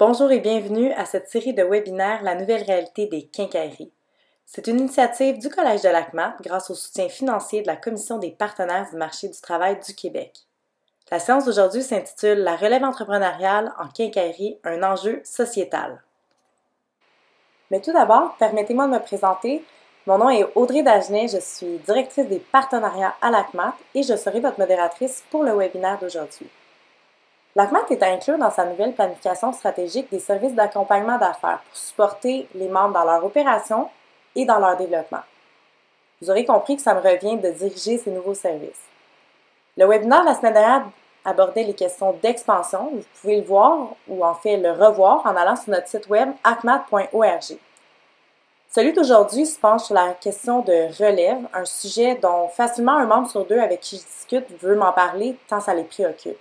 Bonjour et bienvenue à cette série de webinaires La nouvelle réalité des quincailleries. C'est une initiative du Collège de l'ACMAT grâce au soutien financier de la Commission des partenaires du marché du travail du Québec. La séance d'aujourd'hui s'intitule La relève entrepreneuriale en quincaillerie, un enjeu sociétal. Mais tout d'abord, permettez-moi de me présenter. Mon nom est Audrey Dagenet, je suis directrice des partenariats à l'ACMAT et je serai votre modératrice pour le webinaire d'aujourd'hui. L'ACMAT est à inclure dans sa nouvelle planification stratégique des services d'accompagnement d'affaires pour supporter les membres dans leur opération et dans leur développement. Vous aurez compris que ça me revient de diriger ces nouveaux services. Le webinaire de la semaine dernière abordait les questions d'expansion. Vous pouvez le voir ou en fait le revoir en allant sur notre site web acmat.org. Celui d'aujourd'hui se penche sur la question de relève, un sujet dont facilement un membre sur deux avec qui je discute veut m'en parler tant ça les préoccupe.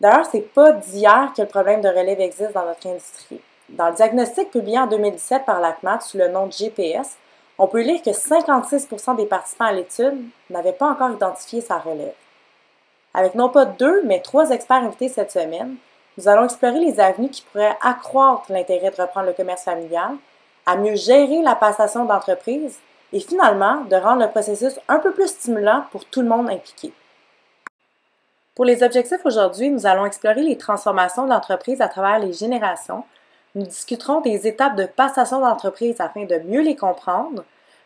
D'ailleurs, c'est pas d'hier que le problème de relève existe dans notre industrie. Dans le diagnostic publié en 2017 par l'ACMAT sous le nom de GPS, on peut lire que 56% des participants à l'étude n'avaient pas encore identifié sa relève. Avec non pas deux, mais trois experts invités cette semaine, nous allons explorer les avenues qui pourraient accroître l'intérêt de reprendre le commerce familial, à mieux gérer la passation d'entreprise et finalement de rendre le processus un peu plus stimulant pour tout le monde impliqué. Pour les objectifs aujourd'hui, nous allons explorer les transformations de l'entreprise à travers les générations. Nous discuterons des étapes de passation d'entreprise afin de mieux les comprendre,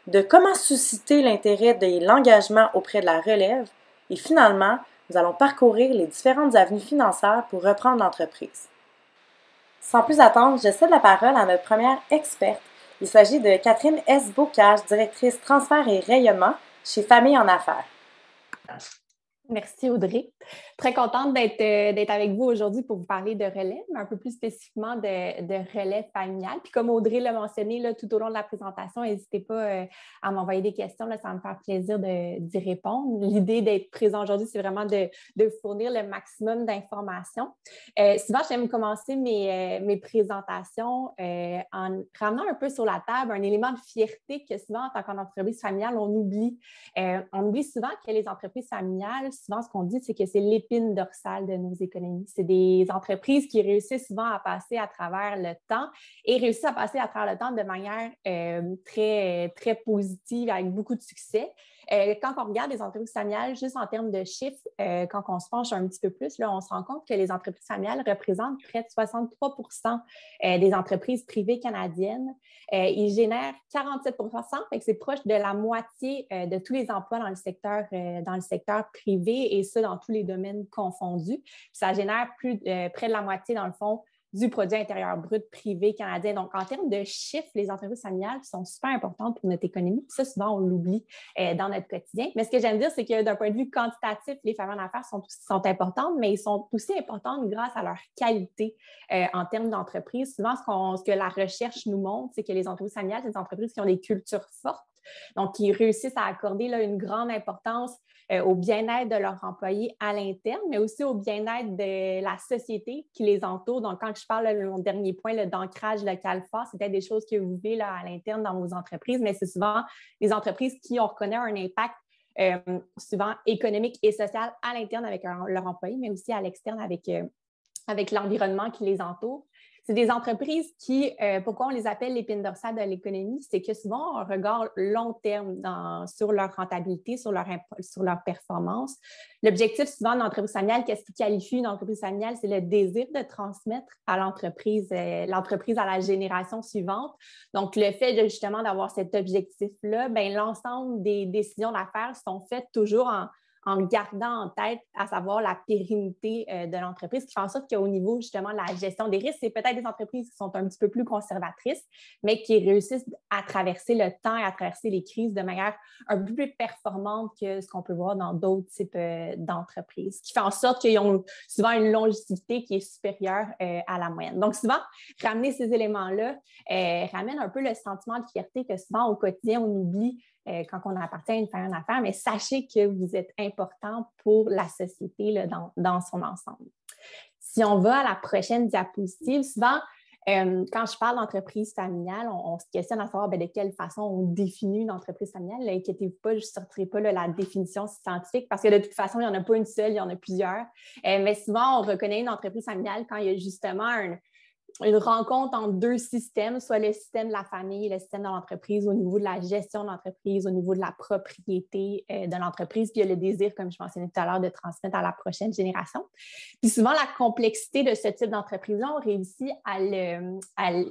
de comment susciter l'intérêt et l'engagement auprès de la relève et finalement, nous allons parcourir les différentes avenues financières pour reprendre l'entreprise. Sans plus attendre, je cède la parole à notre première experte. Il s'agit de Catherine S. Bocage, directrice transfert et rayonnement chez Famille en Affaires. Merci Audrey. Très contente euh, d'être avec vous aujourd'hui pour vous parler de relève, mais un peu plus spécifiquement de, relève familiale. Puis comme Audrey l'a mentionné là, tout au long de la présentation, n'hésitez pas euh, à m'envoyer des questions, là, ça va me faire plaisir d'y répondre. L'idée d'être présent aujourd'hui, c'est vraiment de, de, fournir le maximum d'informations. Euh, souvent, j'aime commencer mes, mes présentations en ramenant un peu sur la table un élément de fierté que souvent, en tant qu'entreprise familiale, on oublie. on oublie souvent que les entreprises familiales, souvent, ce qu'on dit, c'est que c'est l'épine dorsale de nos économies. C'est des entreprises qui réussissent souvent à passer à travers le temps et réussissent à passer à travers le temps de manière euh, très, très positive, avec beaucoup de succès. Euh, quand on regarde les entreprises familiales, juste en termes de chiffres, euh, quand on se penche un petit peu plus, là, on se rend compte que les entreprises familiales représentent près de 63% euh, des entreprises privées canadiennes. ils génèrent 47% c'est proche de la moitié de tous les emplois dans le secteur, dans le secteur privé et ça dans tous les domaines confondus. ça génère plus, près de la moitié, dans le fond, du produit intérieur brut privé canadien. Donc, en termes de chiffres, les entreprises familiales sont super importantes pour notre économie. ça, souvent, on l'oublie euh, dans notre quotidien. Mais ce que j'aime dire, c'est que d'un point de vue quantitatif, les familles d'affaires sont, sont importantes, mais ils sont aussi importantes grâce à leur qualité euh, en termes d'entreprise. Souvent, ce, ce que la recherche nous montre, c'est que les entreprises familiales, c'est des entreprises qui ont des cultures fortes, donc qui réussissent à accorder une grande importance euh, au bien-être de leurs employés à l'interne, mais aussi au bien-être de la société qui les entoure. Donc, quand je parle de mon dernier point d'ancrage local fort, c'est peut-être des choses que vous vivez à l'interne dans vos entreprises, mais c'est souvent les entreprises qui, on reconnaît, un impact euh, souvent économique et social à l'interne avec leurs employés, mais aussi à l'externe avec, euh, avec l'environnement qui les entoure. C'est des entreprises qui, euh, pourquoi on les appelle l'épine dorsale de l'économie, c'est que souvent, on regarde long terme sur leur rentabilité, sur leur, sur leur performance. L'objectif souvent d'une entreprise familiale, qu'est-ce qui qualifie une entreprise familiale? C'est le désir de transmettre à l'entreprise, euh, l'entreprise à la génération suivante. Donc, le fait justement d'avoir cet objectif-là, ben, l'ensemble des décisions d'affaires sont faites toujours en, en gardant en tête, à savoir la pérennité euh, de l'entreprise, qui fait en sorte qu'au niveau justement de la gestion des risques, c'est peut-être des entreprises qui sont un petit peu plus conservatrices, mais qui réussissent à traverser le temps et à traverser les crises de manière un peu plus performante que ce qu'on peut voir dans d'autres types euh, d'entreprises, qui fait en sorte qu'ils ont souvent une longévité qui est supérieure euh, à la moyenne. Donc, souvent, ramener ces éléments-là ramène un peu le sentiment de fierté que souvent au quotidien, on oublie quand on appartient à une famille d'affaires, mais sachez que vous êtes important pour la société dans, son ensemble. Si on va à la prochaine diapositive, souvent, euh, quand je parle d'entreprise familiale, on, se questionne à savoir ben, de quelle façon on définit une entreprise familiale. Inquiétez-vous pas, je ne sortirai pas la définition scientifique parce que de toute façon, il n'y en a pas une seule, il y en a plusieurs. Euh, mais souvent, on reconnaît une entreprise familiale quand il y a justement un, une rencontre entre deux systèmes, soit le système de la famille le système de l'entreprise au niveau de la gestion de l'entreprise, au niveau de la propriété euh, de l'entreprise, puis il y a le désir, comme je mentionnais tout à l'heure, de transmettre à la prochaine génération. Puis souvent, la complexité de ce type d'entreprise-là, on réussit à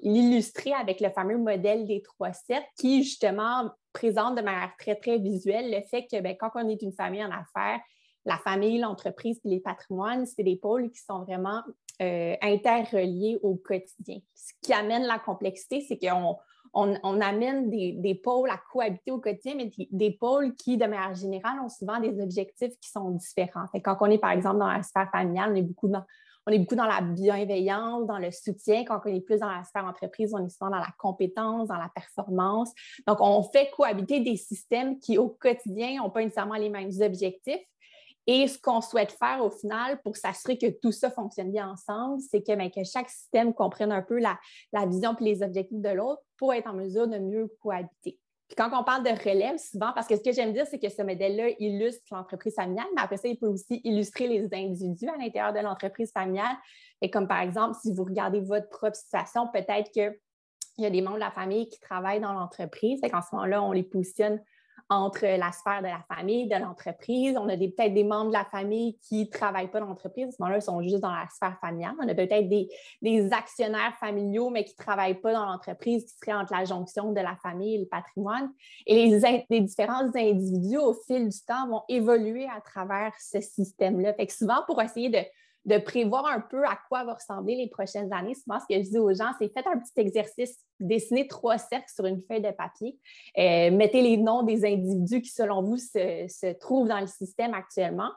l'illustrer avec le fameux modèle des trois sets qui, justement, présente de manière très, très visuelle le fait que ben, quand on est une famille en affaires, la famille, l'entreprise et les patrimoines, c'est des pôles qui sont vraiment euh, interreliés au quotidien. Ce qui amène la complexité, c'est qu'on on, amène des, pôles à cohabiter au quotidien, mais des, pôles qui, de manière générale, ont souvent des objectifs qui sont différents. quand on est, par exemple, dans la sphère familiale, on est beaucoup dans, on est beaucoup dans la bienveillance, dans le soutien. Quand on est plus dans la sphère entreprise, on est souvent dans la compétence, dans la performance. Donc, on fait cohabiter des systèmes qui, au quotidien, n'ont pas nécessairement les mêmes objectifs, et ce qu'on souhaite faire au final pour s'assurer que tout ça fonctionne bien ensemble, c'est que, ben, que chaque système comprenne un peu la, vision et les objectifs de l'autre pour être en mesure de mieux cohabiter. Puis quand on parle de relève, souvent, parce que ce que j'aime dire, c'est que ce modèle-là illustre l'entreprise familiale, mais après ça, il peut aussi illustrer les individus à l'intérieur de l'entreprise familiale. Et comme par exemple, si vous regardez votre propre situation, peut-être qu'il y a des membres de la famille qui travaillent dans l'entreprise. En ce moment-là, on les positionne entre la sphère de la famille, de l'entreprise. On a peut-être des membres de la famille qui ne travaillent pas dans l'entreprise. À ce moment-là, ils sont juste dans la sphère familiale. On a peut-être des, actionnaires familiaux, mais qui ne travaillent pas dans l'entreprise, qui seraient entre la jonction de la famille et le patrimoine. Et les, les différents individus, au fil du temps, vont évoluer à travers ce système-là. Fait que souvent, pour essayer de de prévoir un peu à quoi vont ressembler les prochaines années. Souvent, ce que je dis aux gens, c'est faites un petit exercice, dessinez trois cercles sur une feuille de papier, euh, mettez les noms des individus qui, selon vous, se, trouvent dans le système actuellement,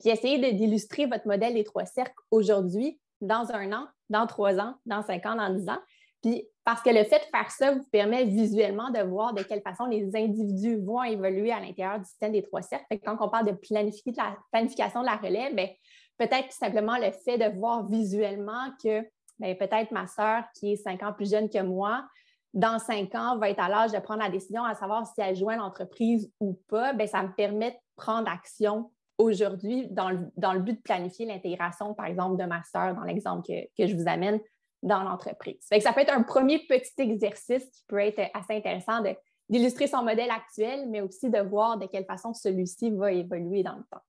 puis essayez d'illustrer votre modèle des trois cercles aujourd'hui, dans un an, dans trois ans, dans cinq ans, dans dix ans. Puis parce que le fait de faire ça vous permet visuellement de voir de quelle façon les individus vont évoluer à l'intérieur du système des trois cercles. quand on parle de, planification de la relève, bien, peut-être simplement le fait de voir visuellement que ben, peut-être ma sœur, qui est cinq ans plus jeune que moi, dans cinq ans, va être à l'âge de prendre la décision à savoir si elle joint l'entreprise ou pas, bien, ça me permet de prendre action aujourd'hui dans le, but de planifier l'intégration, par exemple, de ma sœur, dans l'exemple que, je vous amène dans l'entreprise. Ça peut être un premier petit exercice qui peut être assez intéressant d'illustrer son modèle actuel, mais aussi de voir de quelle façon celui-ci va évoluer dans le temps.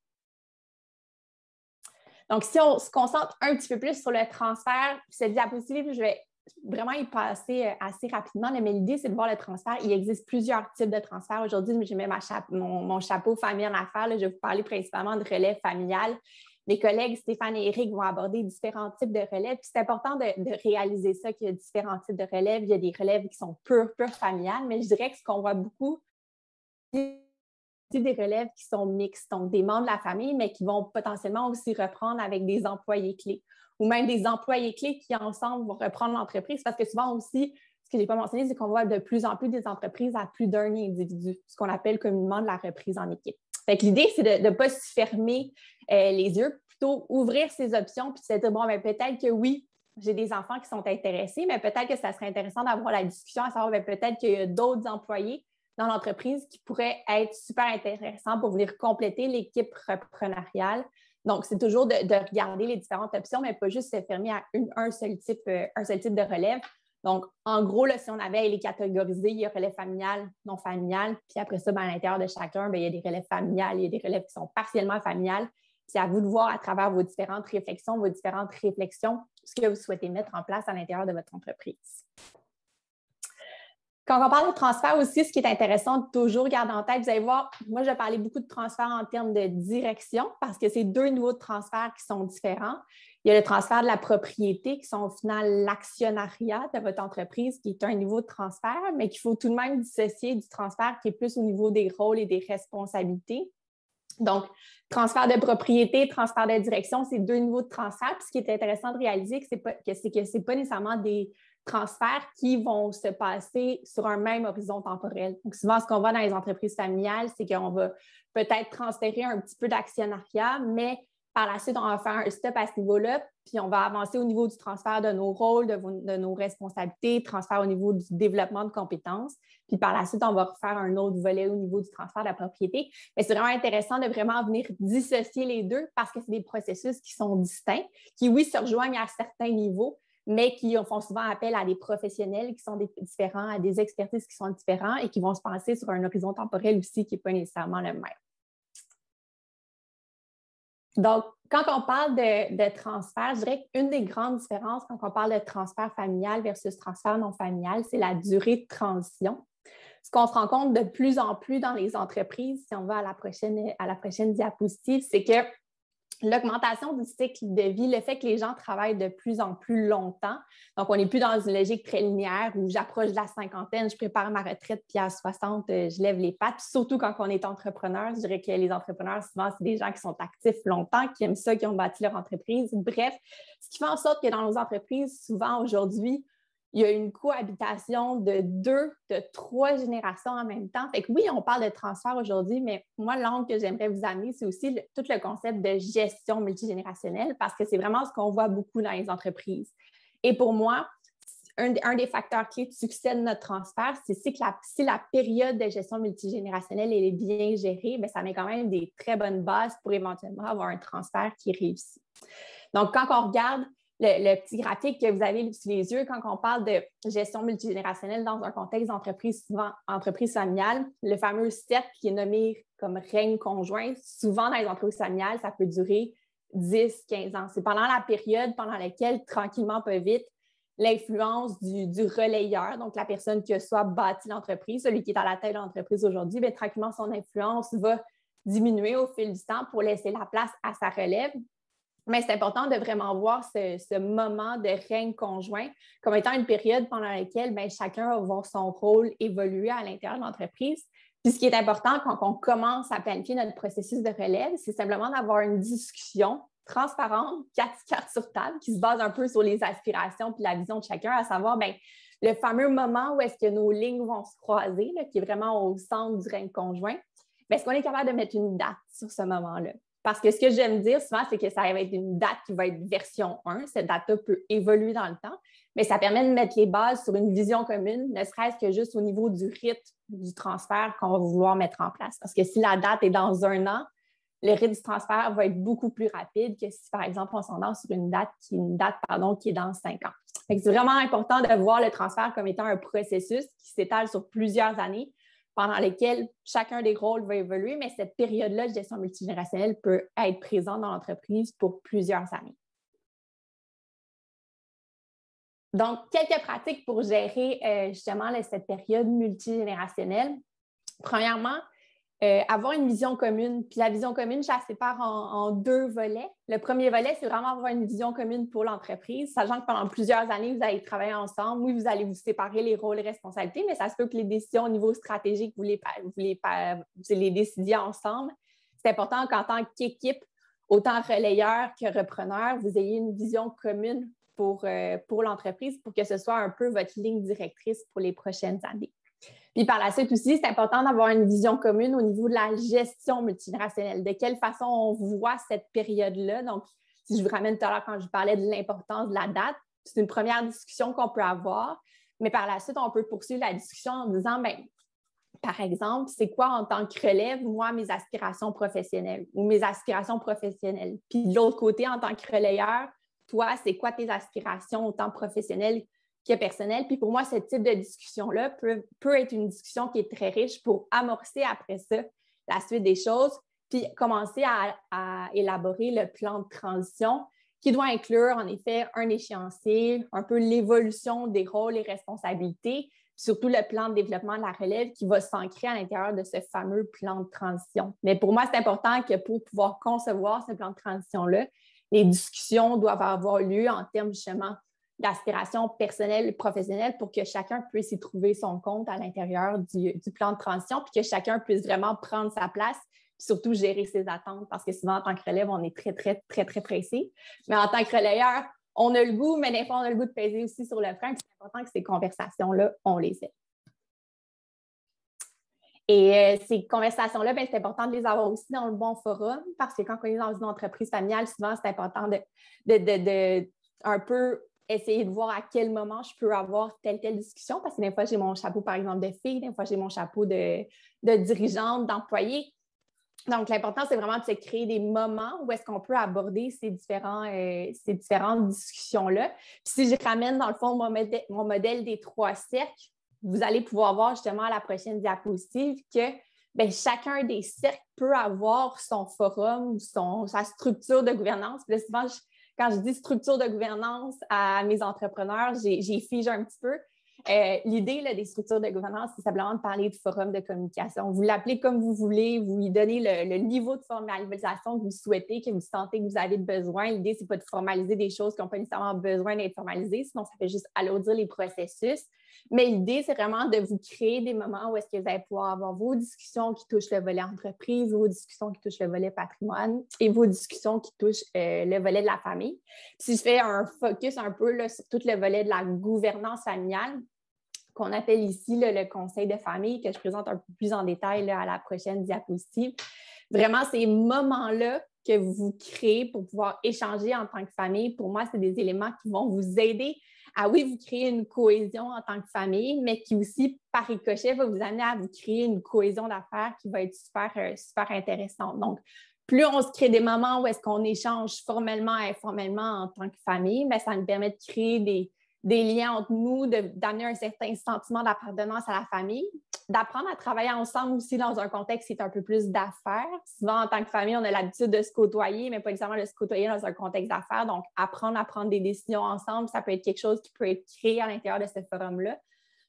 Donc, si on se concentre un petit peu plus sur le transfert, cette diapositive, je vais vraiment y passer euh, assez rapidement, mais l'idée, c'est de voir le transfert. Il existe plusieurs types de transferts. Aujourd'hui, je mets mon, chapeau famille en affaires. je vais vous parler principalement de relève familiale. Mes collègues Stéphane et Eric vont aborder différents types de relèves. c'est important de, réaliser ça, qu'il y a différents types de relèves. Il y a des relèves qui sont pures, pures familiales, mais je dirais que ce qu'on voit beaucoup, des relèves qui sont mixtes, donc des membres de la famille, mais qui vont potentiellement aussi reprendre avec des employés clés ou même des employés clés qui ensemble vont reprendre l'entreprise parce que souvent aussi, ce que je n'ai pas mentionné, c'est qu'on voit de plus en plus des entreprises à plus d'un individu, ce qu'on appelle communément de la reprise en équipe. l'idée, c'est de ne pas se fermer euh, les yeux, plutôt ouvrir ces options puis se dire, bon, ben, peut-être que oui, j'ai des enfants qui sont intéressés, mais peut-être que ça serait intéressant d'avoir la discussion à savoir, ben, peut-être qu'il y a d'autres employés dans l'entreprise qui pourrait être super intéressant pour venir compléter l'équipe reprenariale. Donc, c'est toujours de, regarder les différentes options, mais pas juste se fermer à un, seul type, euh, un seul type de relève. Donc, en gros, là, si on avait les catégoriser, il y a relève familiale, non familiale, puis après ça, ben, à l'intérieur de chacun, ben, il y a des relèves familiales, il y a des relèves qui sont partiellement familiales. C'est à vous de voir à travers vos différentes réflexions, vos différentes réflexions, ce que vous souhaitez mettre en place à l'intérieur de votre entreprise. Quand on parle de transfert aussi, ce qui est intéressant de toujours garder en tête, vous allez voir, moi, je parler beaucoup de transfert en termes de direction parce que c'est deux niveaux de transfert qui sont différents. Il y a le transfert de la propriété, qui sont au final l'actionnariat de votre entreprise, qui est un niveau de transfert, mais qu'il faut tout de même dissocier du transfert qui est plus au niveau des rôles et des responsabilités. Donc, transfert de propriété, transfert de direction, c'est deux niveaux de transfert. Puis ce qui est intéressant de réaliser, c'est que ce n'est pas nécessairement des transferts qui vont se passer sur un même horizon temporel. Donc, souvent, ce qu'on voit dans les entreprises familiales, c'est qu'on va peut-être transférer un petit peu d'actionnariat, mais par la suite, on va faire un stop à ce niveau-là, puis on va avancer au niveau du transfert de nos rôles, de, nos responsabilités, transfert au niveau du développement de compétences. Puis par la suite, on va refaire un autre volet au niveau du transfert de la propriété. Mais c'est vraiment intéressant de vraiment venir dissocier les deux parce que c'est des processus qui sont distincts, qui, oui, se rejoignent à certains niveaux, mais qui font souvent appel à des professionnels qui sont différents, à des expertises qui sont différents et qui vont se penser sur un horizon temporel aussi qui n'est pas nécessairement le même. Donc, quand on parle de, transfert, je dirais qu'une des grandes différences quand on parle de transfert familial versus transfert non familial, c'est la durée de transition. Ce qu'on se rend compte de plus en plus dans les entreprises, si on va à la prochaine, à la prochaine diapositive, c'est que l'augmentation du cycle de vie, le fait que les gens travaillent de plus en plus longtemps. Donc, on n'est plus dans une logique très linéaire où j'approche de la cinquantaine, je prépare ma retraite, puis à 60, euh, je lève les pattes. surtout quand on est entrepreneur, je dirais que les entrepreneurs, souvent, c'est des gens qui sont actifs longtemps, qui aiment ça, qui ont bâti leur entreprise. Bref, ce qui fait en sorte que dans nos entreprises, souvent aujourd'hui, il y a une cohabitation de deux, de trois générations en même temps. Fait que oui, on parle de transfert aujourd'hui, mais moi, l'angle que j'aimerais vous amener, c'est aussi tout le concept de gestion multigénérationnelle parce que c'est vraiment ce qu'on voit beaucoup dans les entreprises. Et pour moi, un, des facteurs clés de succès de notre transfert, c'est que si la période de gestion multigénérationnelle est bien gérée, bien, ça met quand même des très bonnes bases pour éventuellement avoir un transfert qui réussit. Donc, quand on regarde le, petit graphique que vous avez sous les yeux quand on parle de gestion multigénérationnelle dans un contexte d'entreprise, souvent entreprise familiale, le fameux CEP qui est nommé comme règne conjoint, souvent dans les entreprises familiales, ça peut durer 10, 15 ans. C'est pendant la période pendant laquelle, tranquillement, pas vite, l'influence du, relayeur, donc la personne qui a soit bâti l'entreprise, celui qui est à la tête de l'entreprise aujourd'hui, bien, tranquillement, son influence va diminuer au fil du temps pour laisser la place à sa relève. Mais c'est important de vraiment voir ce, moment de règne conjoint comme étant une période pendant laquelle ben, chacun va voir son rôle évoluer à l'intérieur de l'entreprise. Puis ce qui est important quand on commence à planifier notre processus de relève, c'est simplement d'avoir une discussion transparente, quatre cartes sur table, qui se base un peu sur les aspirations puis la vision de chacun, à savoir ben, le fameux moment où est-ce que nos lignes vont se croiser, qui est vraiment au centre du règne conjoint. Est-ce qu'on est capable de mettre une date sur ce moment-là? Parce que ce que j'aime dire souvent, c'est que ça va être une date qui va être version 1. Cette date-là peut évoluer dans le temps, mais ça permet de mettre les bases sur une vision commune, ne serait-ce que juste au niveau du rythme du transfert qu'on va vouloir mettre en place. Parce que si la date est dans un an, le rythme du transfert va être beaucoup plus rapide que si, par exemple, on s'en sur une date qui, une date, qui est dans cinq ans. C'est vraiment important de voir le transfert comme étant un processus qui s'étale sur plusieurs années pendant lesquelles chacun des rôles va évoluer, mais cette période-là de gestion multigénérationnelle peut être présente dans l'entreprise pour plusieurs années. Donc, quelques pratiques pour gérer euh, justement cette période multigénérationnelle. Premièrement, euh, avoir une vision commune. Puis la vision commune, je la sépare en, deux volets. Le premier volet, c'est vraiment avoir une vision commune pour l'entreprise, sachant que pendant plusieurs années, vous allez travailler ensemble. Oui, vous allez vous séparer les rôles et responsabilités, mais ça se peut que les décisions au niveau stratégique, vous les, décidiez ensemble. C'est important qu'en tant qu'équipe, autant relayeur que repreneur, vous ayez une vision commune pour, euh, pour l'entreprise pour que ce soit un peu votre ligne directrice pour les prochaines années. Puis par la suite aussi, c'est important d'avoir une vision commune au niveau de la gestion multigénérationnelle. De quelle façon on voit cette période-là? Donc, si je vous ramène tout à l'heure quand je parlais de l'importance de la date, c'est une première discussion qu'on peut avoir. Mais par la suite, on peut poursuivre la discussion en disant, bien, par exemple, c'est quoi en tant que relève, moi, mes aspirations professionnelles ou mes aspirations professionnelles? Puis de l'autre côté, en tant que relayeur, toi, c'est quoi tes aspirations autant professionnelles personnel. Puis pour moi, ce type de discussion-là peut, être une discussion qui est très riche pour amorcer après ça la suite des choses, puis commencer à, élaborer le plan de transition qui doit inclure en effet un échéancier, un peu l'évolution des rôles et responsabilités, surtout le plan de développement de la relève qui va s'ancrer à l'intérieur de ce fameux plan de transition. Mais pour moi, c'est important que pour pouvoir concevoir ce plan de transition-là, les discussions doivent avoir lieu en termes justement d'aspiration personnelle et professionnelle pour que chacun puisse y trouver son compte à l'intérieur du, plan de transition, puis que chacun puisse vraiment prendre sa place, puis surtout gérer ses attentes, parce que souvent, en tant que relève, on est très, très, très, très pressé. Mais en tant que relayeur, on a le goût, mais des fois, on a le goût de peser aussi sur le frein. C'est important que ces conversations-là, on les ait. Et euh, ces conversations-là, ben, c'est important de les avoir aussi dans le bon forum parce que quand on est dans une entreprise familiale, souvent, c'est important de, de, de, un peu essayer de voir à quel moment je peux avoir telle, telle discussion, parce que des fois, j'ai mon chapeau, par exemple, de fille, des fois, j'ai mon chapeau de, de dirigeante, d'employé. Donc, l'important, c'est vraiment de se créer des moments où est-ce qu'on peut aborder ces, différents, euh, ces différentes discussions-là. Puis si je ramène, dans le fond, mon, modèle des trois cercles, vous allez pouvoir voir justement à la prochaine diapositive que bien, chacun des cercles peut avoir son forum, son, sa structure de gouvernance. Puis là, souvent, quand je dis structure de gouvernance à mes entrepreneurs, j'ai figé un petit peu. Euh, l'idée des structures de gouvernance, c'est simplement de parler de forum de communication. Vous l'appelez comme vous voulez, vous lui donnez le, niveau de formalisation que vous souhaitez, que vous sentez que vous avez besoin. L'idée, ce n'est pas de formaliser des choses qui n'ont pas nécessairement besoin d'être formalisées, sinon ça fait juste alourdir les processus. Mais l'idée, c'est vraiment de vous créer des moments où est-ce que vous allez pouvoir avoir vos discussions qui touchent le volet entreprise, vos discussions qui touchent le volet patrimoine et vos discussions qui touchent euh, le volet de la famille. Si je fais un focus un peu là, sur tout le volet de la gouvernance familiale, qu'on appelle ici le conseil de famille, que je présente un peu plus en détail à la prochaine diapositive. Vraiment, ces moments-là que vous créez pour pouvoir échanger en tant que famille, pour moi, c'est des éléments qui vont vous aider à, oui, vous créer une cohésion en tant que famille, mais qui aussi, par ricochet, va vous amener à vous créer une cohésion d'affaires qui va être super, euh, super intéressante. Donc, plus on se crée des moments où est-ce qu'on échange formellement et informellement en tant que famille, mais ça nous permet de créer des, des liens entre nous, d'amener un certain sentiment d'appartenance à la famille, d'apprendre à travailler ensemble aussi dans un contexte qui est un peu plus d'affaires. Souvent, en tant que famille, on a l'habitude de se côtoyer, mais pas nécessairement de se côtoyer dans un contexte d'affaires. Donc, apprendre à prendre des décisions ensemble, ça peut être quelque chose qui peut être créé à l'intérieur de ce forum-là.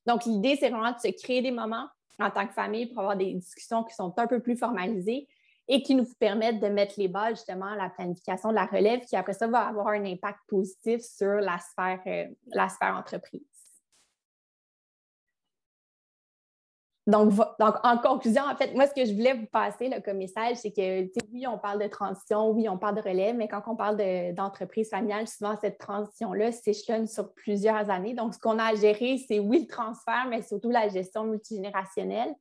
Donc, l'idée, c'est vraiment de se créer des moments en tant que famille pour avoir des discussions qui sont un peu plus formalisées et qui nous permettent de mettre les bases justement à la planification de la relève qui après ça va avoir un impact positif sur la sphère, euh, entreprise. Donc, donc, en conclusion, en fait, moi, ce que je voulais vous passer là, comme message, c'est que, oui, on parle de transition, oui, on parle de relève, mais quand on parle d'entreprise familiale, souvent, cette transition-là s'échelonne sur plusieurs années. Donc, ce qu'on a à gérer, c'est, oui, le transfert, mais surtout la gestion multigénérationnelle.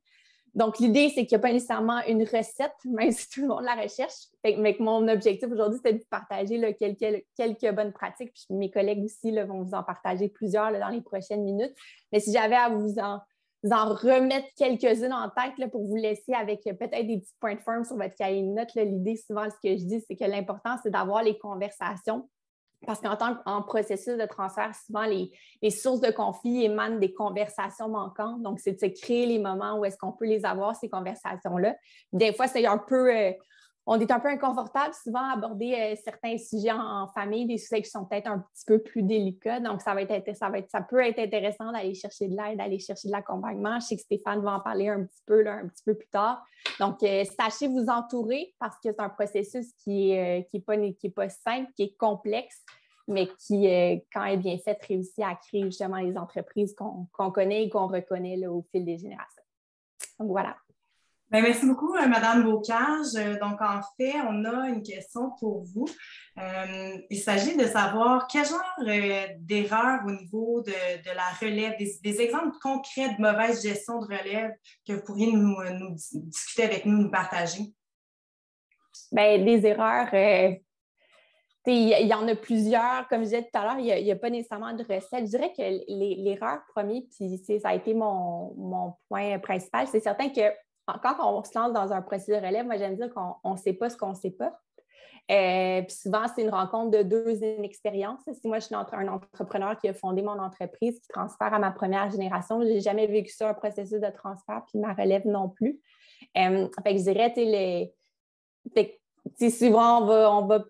Donc, l'idée, c'est qu'il n'y a pas nécessairement une recette, même si tout le monde la recherche. mais que mon objectif aujourd'hui, c'est de partager quelques, quelques, bonnes pratiques. Puis mes collègues aussi vont vous en partager plusieurs dans les prochaines minutes. Mais si j'avais à vous en, remettre quelques-unes en tête pour vous laisser avec peut-être des petits points de forme sur votre cahier de notes, l'idée, souvent, ce que je dis, c'est que l'important, c'est d'avoir les conversations parce qu'en tant qu'en processus de transfert, souvent les, sources de conflit émanent des conversations manquantes. Donc, c'est de se créer les moments où est-ce qu'on peut les avoir, ces conversations-là. Des fois, c'est un peu, euh, on est un peu inconfortable souvent à aborder euh, certains sujets en, famille, des sujets qui sont peut-être un petit peu plus délicats. Donc, ça peut être intéressant d'aller chercher de l'aide, d'aller chercher de l'accompagnement. Je sais que Stéphane va en parler un petit peu, plus tard. Donc, euh, sachez vous entourer parce que c'est un processus qui n'est euh, pas, simple, qui est complexe mais qui, quand est bien faite, réussit à créer justement les entreprises qu'on connaît et qu'on reconnaît au fil des générations. Donc voilà. Ben, merci beaucoup, euh, Madame Bocage. Euh, donc, en fait, on a une question pour vous. Euh, il s'agit de savoir quel genre d'erreurs au niveau de, la relève, des, exemples concrets de mauvaise gestion de relève que vous pourriez nous, discuter avec nous, nous partager? Bien, des erreurs, il y, en a plusieurs. Comme je disais tout à l'heure, il n'y a, pas nécessairement de recette. Je dirais que l'erreur première, puis ça a été mon, mon point principal, c'est certain que quand on se lance dans un processus de relève, moi, j'aime dire qu'on ne sait pas ce qu'on ne sait pas. Euh, puis souvent, c'est une rencontre de deux expériences. Si moi, je suis un entrepreneur qui a fondé mon entreprise, qui transfère à ma première génération, je n'ai jamais vécu ça, un processus de transfert, puis ma relève non plus. Euh, fait que je dirais, les... souvent, on va, on va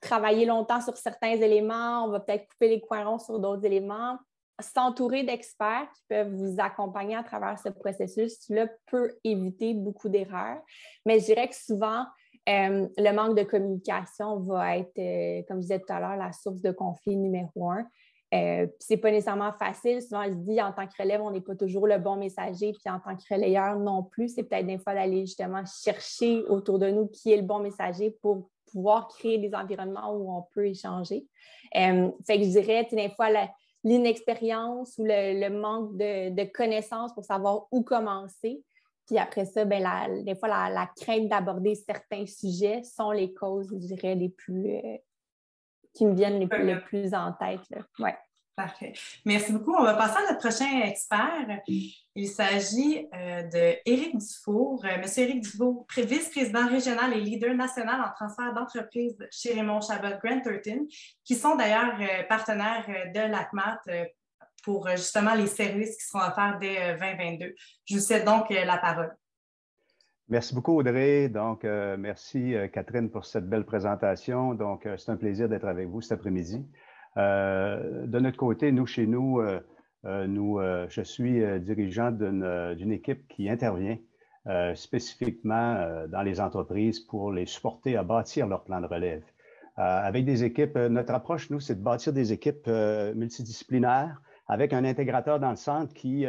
travailler longtemps sur certains éléments, on va peut-être couper les coins ronds sur d'autres éléments s'entourer d'experts qui peuvent vous accompagner à travers ce processus-là peut éviter beaucoup d'erreurs. Mais je dirais que souvent, euh, le manque de communication va être, euh, comme je disais tout à l'heure, la source de conflit numéro un. Euh, c'est pas nécessairement facile. Souvent, je dis en tant que relève, on n'est pas toujours le bon messager, puis en tant que relayeur non plus. C'est peut-être des fois d'aller justement chercher autour de nous qui est le bon messager pour pouvoir créer des environnements où on peut échanger. Euh, fait que je dirais, des fois, la, l'inexpérience ou le, manque de, connaissances pour savoir où commencer. Puis après ça, ben, des fois, la, crainte d'aborder certains sujets sont les causes, je dirais, les plus euh, qui me viennent les, plus en tête. Ouais. Parfait. Merci beaucoup. On va passer à notre prochain expert. Il s'agit euh, de Éric Dufour. Euh, Monsieur Éric Dufour, vice-président régional et leader national en transfert d'entreprise chez Raymond Chabot Grant Thurton, qui sont d'ailleurs euh, partenaires de l'ACMAT pour justement les services qui seront offerts dès 2022. Je vous cède donc la parole. Merci beaucoup, Audrey. Donc, merci, Catherine, pour cette belle présentation. Donc, c'est un plaisir d'être avec vous cet après-midi. Euh, de notre côté, nous, chez nous, euh, euh, je suis dirigeant d'une équipe qui intervient spécifiquement dans les entreprises pour les supporter à bâtir leur plan de relève. avec des équipes, notre approche, nous, c'est de bâtir des équipes multidisciplinaires avec un intégrateur dans le centre qui,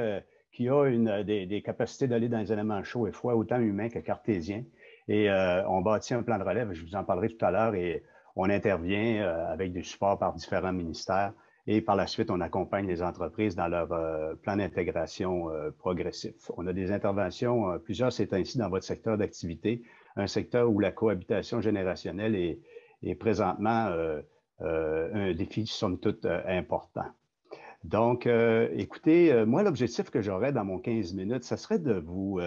qui a une, des, des capacités d'aller dans les éléments chauds et froids, autant humains que cartésiens. Et on bâtit un plan de relève, je vous en parlerai tout à l'heure, et on intervient euh, avec du support par différents ministères et par la suite, on accompagne les entreprises dans leur euh, plan d'intégration euh, progressif. On a des interventions, plusieurs c'est ainsi dans votre secteur d'activité, un secteur où la cohabitation générationnelle est, présentement un défi, somme toute, important. Donc, écoutez, moi, l'objectif que j'aurais dans mon 15 minutes, ce serait de vous...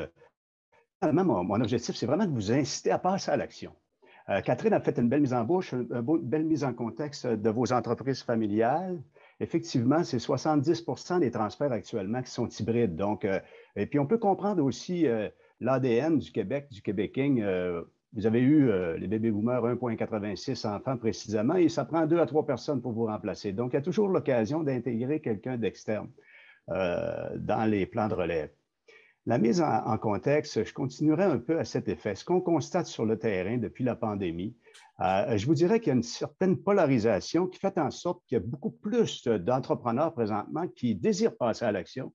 mon, mon objectif, c'est vraiment de vous inciter à passer à l'action. Euh, Catherine a fait une belle mise en bouche, une, belle mise en contexte de vos entreprises familiales. Effectivement, c'est 70% des transferts actuellement qui sont hybrides. Donc, euh, et puis, on peut comprendre aussi euh, l'ADN du Québec, du Québéking. vous avez eu les bébés boomers 1,86 enfants précisément, et ça prend deux à trois personnes pour vous remplacer. Donc, il y a toujours l'occasion d'intégrer quelqu'un d'externe dans les plans de relève. La mise en, contexte, je continuerai un peu à cet effet. Ce qu'on constate sur le terrain depuis la pandémie, euh, je vous dirais qu'il y a une certaine polarisation qui fait en sorte qu'il y a beaucoup plus d'entrepreneurs présentement qui désirent passer à l'action.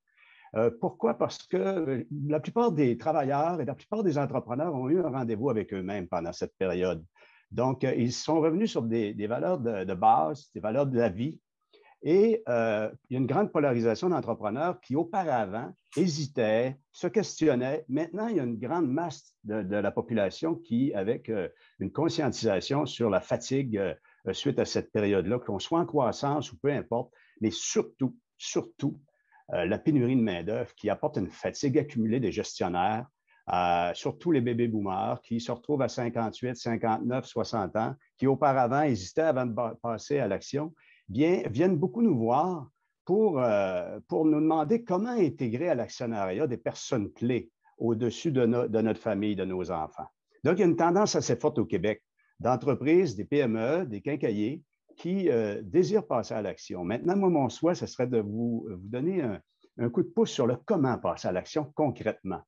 Euh, pourquoi? Parce que la plupart des travailleurs et la plupart des entrepreneurs ont eu un rendez-vous avec eux-mêmes pendant cette période. Donc, euh, ils sont revenus sur des, valeurs de, base, des valeurs de la vie, et euh, il y a une grande polarisation d'entrepreneurs qui auparavant hésitaient, se questionnaient. Maintenant, il y a une grande masse de, la population qui, avec euh, une conscientisation sur la fatigue euh, suite à cette période-là, qu'on soit en croissance ou peu importe, mais surtout, surtout, la pénurie de main-d'œuvre qui apporte une fatigue accumulée des gestionnaires, surtout les bébés boomers qui se retrouvent à 58, 59, 60 ans, qui auparavant hésitaient avant de passer à l'action viennent beaucoup nous voir pour, euh, pour nous demander comment intégrer à l'actionnariat des personnes clés au-dessus de, notre famille, de nos enfants. Donc, il y a une tendance assez forte au Québec d'entreprises, des PME, des quincailliers qui euh, désirent passer à l'action. Maintenant, moi, mon souhait, ce serait de vous, vous donner un, un coup de pouce sur le comment passer à l'action concrètement.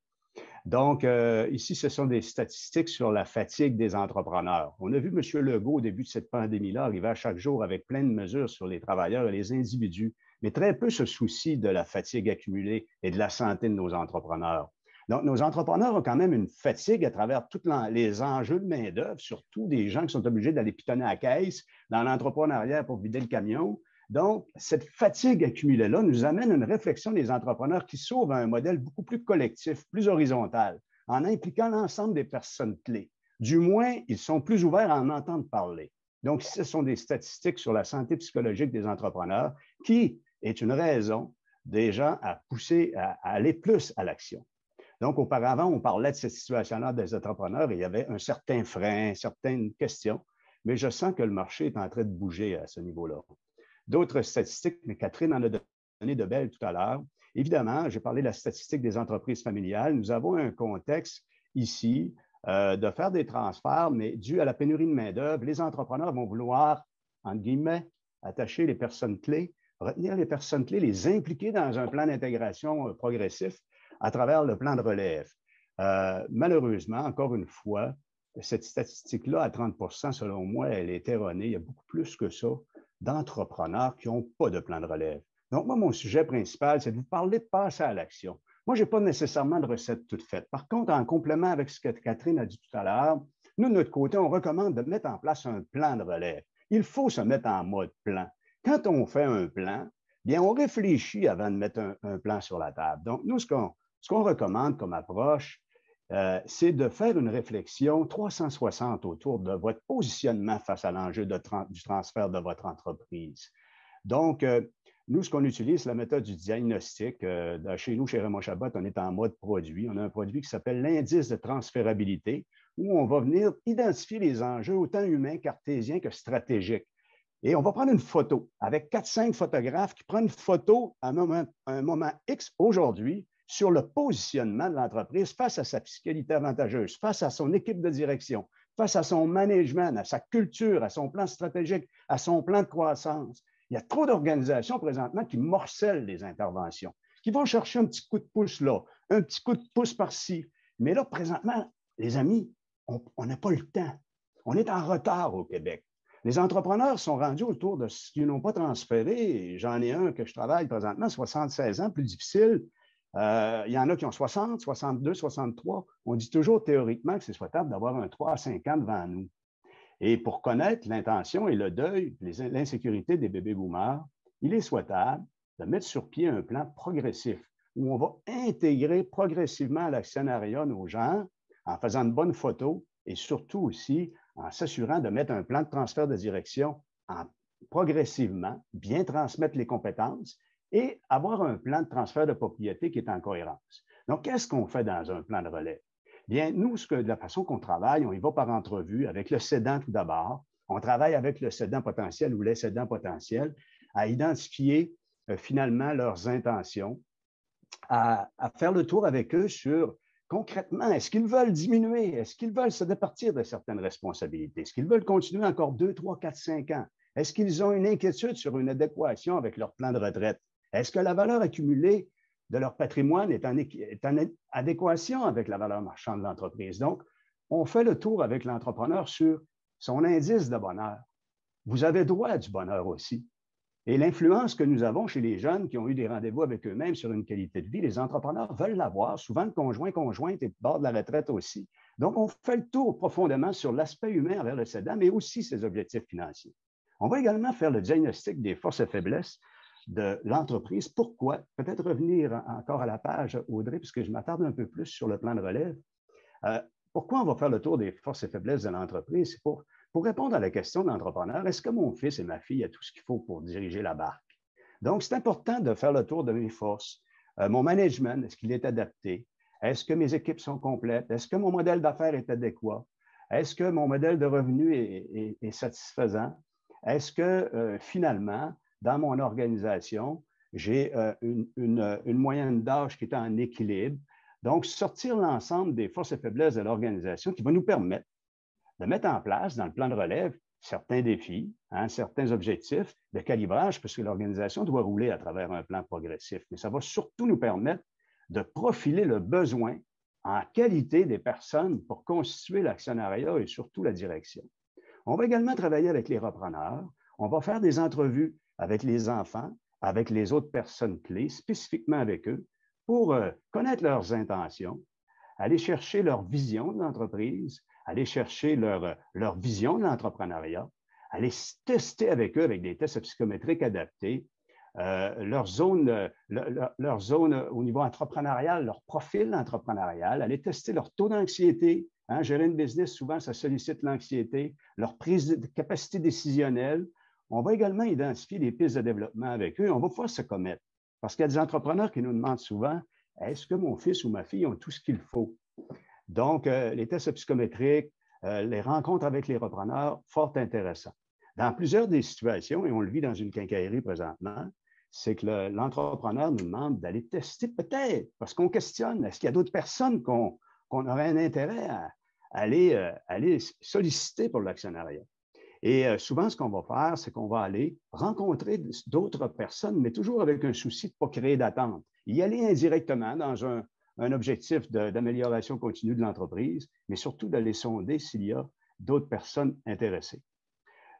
Donc, euh, ici, ce sont des statistiques sur la fatigue des entrepreneurs. On a vu M. Legault au début de cette pandémie-là arriver à chaque jour avec plein de mesures sur les travailleurs et les individus, mais très peu se soucient de la fatigue accumulée et de la santé de nos entrepreneurs. Donc, nos entrepreneurs ont quand même une fatigue à travers tous les enjeux de main-d'œuvre, surtout des gens qui sont obligés d'aller pitonner à caisse dans l'entrepreneuriat pour vider le camion, donc, cette fatigue accumulée-là nous amène à une réflexion des entrepreneurs qui s'ouvrent à un modèle beaucoup plus collectif, plus horizontal, en impliquant l'ensemble des personnes clés. Du moins, ils sont plus ouverts à en entendre parler. Donc, ce sont des statistiques sur la santé psychologique des entrepreneurs qui est une raison des gens à pousser, à, aller plus à l'action. Donc, auparavant, on parlait de cette situation-là des entrepreneurs et il y avait un certain frein, certaines questions, mais je sens que le marché est en train de bouger à ce niveau-là d'autres statistiques, mais Catherine en a donné de belles tout à l'heure. Évidemment, j'ai parlé de la statistique des entreprises familiales. Nous avons un contexte ici euh, de faire des transferts, mais dû à la pénurie de main-d'œuvre, les entrepreneurs vont vouloir, entre guillemets, attacher les personnes clés, retenir les personnes clés, les impliquer dans un plan d'intégration euh, progressif à travers le plan de relève. Euh, malheureusement, encore une fois, cette statistique-là, à 30% selon moi, elle est erronée. Il y a beaucoup plus que ça d'entrepreneurs qui n'ont pas de plan de relève. Donc, moi, mon sujet principal, c'est de vous parler de passer à l'action. Moi, je n'ai pas nécessairement de recette toute faite. Par contre, en complément avec ce que Catherine a dit tout à l'heure, nous, de notre côté, on recommande de mettre en place un plan de relève. Il faut se mettre en mode plan. Quand on fait un plan, bien, on réfléchit avant de mettre un, un plan sur la table. Donc, nous, ce qu'on ce qu'on recommande comme approche, euh, c'est de faire une réflexion 360 autour de votre positionnement face à l'enjeu du transfert de votre entreprise. Donc, euh, Nous, ce qu'on utilise, la méthode du diagnostic. Euh, chez nous, chez Raymond Chabot, on est en mode produit. On a un produit qui s'appelle l'indice de transférabilité, où on va venir identifier les enjeux autant humains, cartésiens que stratégiques. Et on va prendre une photo avec 4-5 photographes qui prennent une photo à un moment X aujourd'hui sur le positionnement de l'entreprise face à sa fiscalité avantageuse, face à son équipe de direction, face à son management, à sa culture, à son plan stratégique, à son plan de croissance. Il y a trop d'organisations présentement qui morcellent les interventions, qui vont chercher un petit coup de pouce là, un petit coup de pouce par-ci. Mais là, présentement, les amis, on n'a pas le temps. On est en retard au Québec. Les entrepreneurs sont rendus autour de ce qu'ils n'ont pas transféré. J'en ai un que je travaille présentement, 76 ans, plus difficile. Euh, il y en a qui ont 60, 62, 63. On dit toujours théoriquement que c'est souhaitable d'avoir un 3 à 5 ans devant nous. Et pour connaître l'intention et le deuil, l'insécurité des bébés boomers, il est souhaitable de mettre sur pied un plan progressif où on va intégrer progressivement l'actionnariat nos gens en faisant de bonnes photos et surtout aussi en s'assurant de mettre un plan de transfert de direction en progressivement, bien transmettre les compétences et avoir un plan de transfert de propriété qui est en cohérence. Donc, qu'est-ce qu'on fait dans un plan de relais? Bien, nous, de la façon qu'on travaille, on y va par entrevue avec le cédant tout d'abord. On travaille avec le cédant potentiel ou les cédants potentiels à identifier euh, finalement leurs intentions, à, faire le tour avec eux sur concrètement, est-ce qu'ils veulent diminuer? Est-ce qu'ils veulent se départir de certaines responsabilités? Est-ce qu'ils veulent continuer encore deux, trois, quatre, cinq ans? Est-ce qu'ils ont une inquiétude sur une adéquation avec leur plan de retraite? Est-ce que la valeur accumulée de leur patrimoine est en, adéquation avec la valeur marchande de l'entreprise? Donc, on fait le tour avec l'entrepreneur sur son indice de bonheur. Vous avez droit à du bonheur aussi. Et l'influence que nous avons chez les jeunes qui ont eu des rendez-vous avec eux-mêmes sur une qualité de vie, les entrepreneurs veulent l'avoir. Souvent, le conjoint, conjointe est bord de la retraite aussi. Donc, on fait le tour profondément sur l'aspect humain envers le cédant, mais aussi ses objectifs financiers. On va également faire le diagnostic des forces et faiblesses de l'entreprise. Pourquoi? Peut-être revenir encore à la page, Audrey, puisque je m'attarde un peu plus sur le plan de relève. Euh, pourquoi on va faire le tour des forces et faiblesses de l'entreprise? C'est pour, répondre à la question de l'entrepreneur, est-ce que mon fils et ma fille ont tout ce qu'il faut pour diriger la barque? Donc, c'est important de faire le tour de mes forces. Euh, mon management, est-ce qu'il est adapté? Est-ce que mes équipes sont complètes? Est-ce que mon modèle d'affaires est adéquat? Est-ce que mon modèle de revenu est, satisfaisant? Est-ce que euh, finalement, dans mon organisation, j'ai euh, une, moyenne d'âge qui est en équilibre. Donc, sortir l'ensemble des forces et faiblesses de l'organisation qui va nous permettre de mettre en place dans le plan de relève certains défis, hein, certains objectifs de calibrage, parce que l'organisation doit rouler à travers un plan progressif. Mais ça va surtout nous permettre de profiler le besoin en qualité des personnes pour constituer l'actionnariat et surtout la direction. On va également travailler avec les repreneurs. On va faire des entrevues avec les enfants, avec les autres personnes clés, spécifiquement avec eux, pour euh, connaître leurs intentions, aller chercher leur vision de l'entreprise, aller chercher leur, leur vision de l'entrepreneuriat, aller tester avec eux avec des tests psychométriques adaptés, euh, leur, zone, leur, zone au niveau entrepreneurial, leur profil entrepreneurial, aller tester leur taux d'anxiété. Hein, gérer une business, souvent, ça sollicite l'anxiété, leur prise de capacité décisionnelle, on va également identifier des pistes de développement avec eux. On va pouvoir se commettre. Parce qu'il y a des entrepreneurs qui nous demandent souvent est-ce que mon fils ou ma fille ont tout ce qu'il faut? Donc, euh, les tests psychométriques, euh, les rencontres avec les repreneurs, fort intéressants. Dans plusieurs des situations, et on le vit dans une quincaillerie présentement, c'est que l'entrepreneur nous demande d'aller tester peut-être, parce qu'on questionne, est-ce qu'il y a d'autres personnes qu'on aurait un intérêt à, aller, euh, aller solliciter pour l'actionnariat? Et euh, souvent, ce qu'on va faire, c'est qu'on va aller rencontrer d'autres personnes, mais toujours avec un souci de ne pas créer d'attente. Y aller indirectement dans un, objectif d'amélioration continue de l'entreprise, mais surtout d'aller sonder s'il y a d'autres personnes intéressées.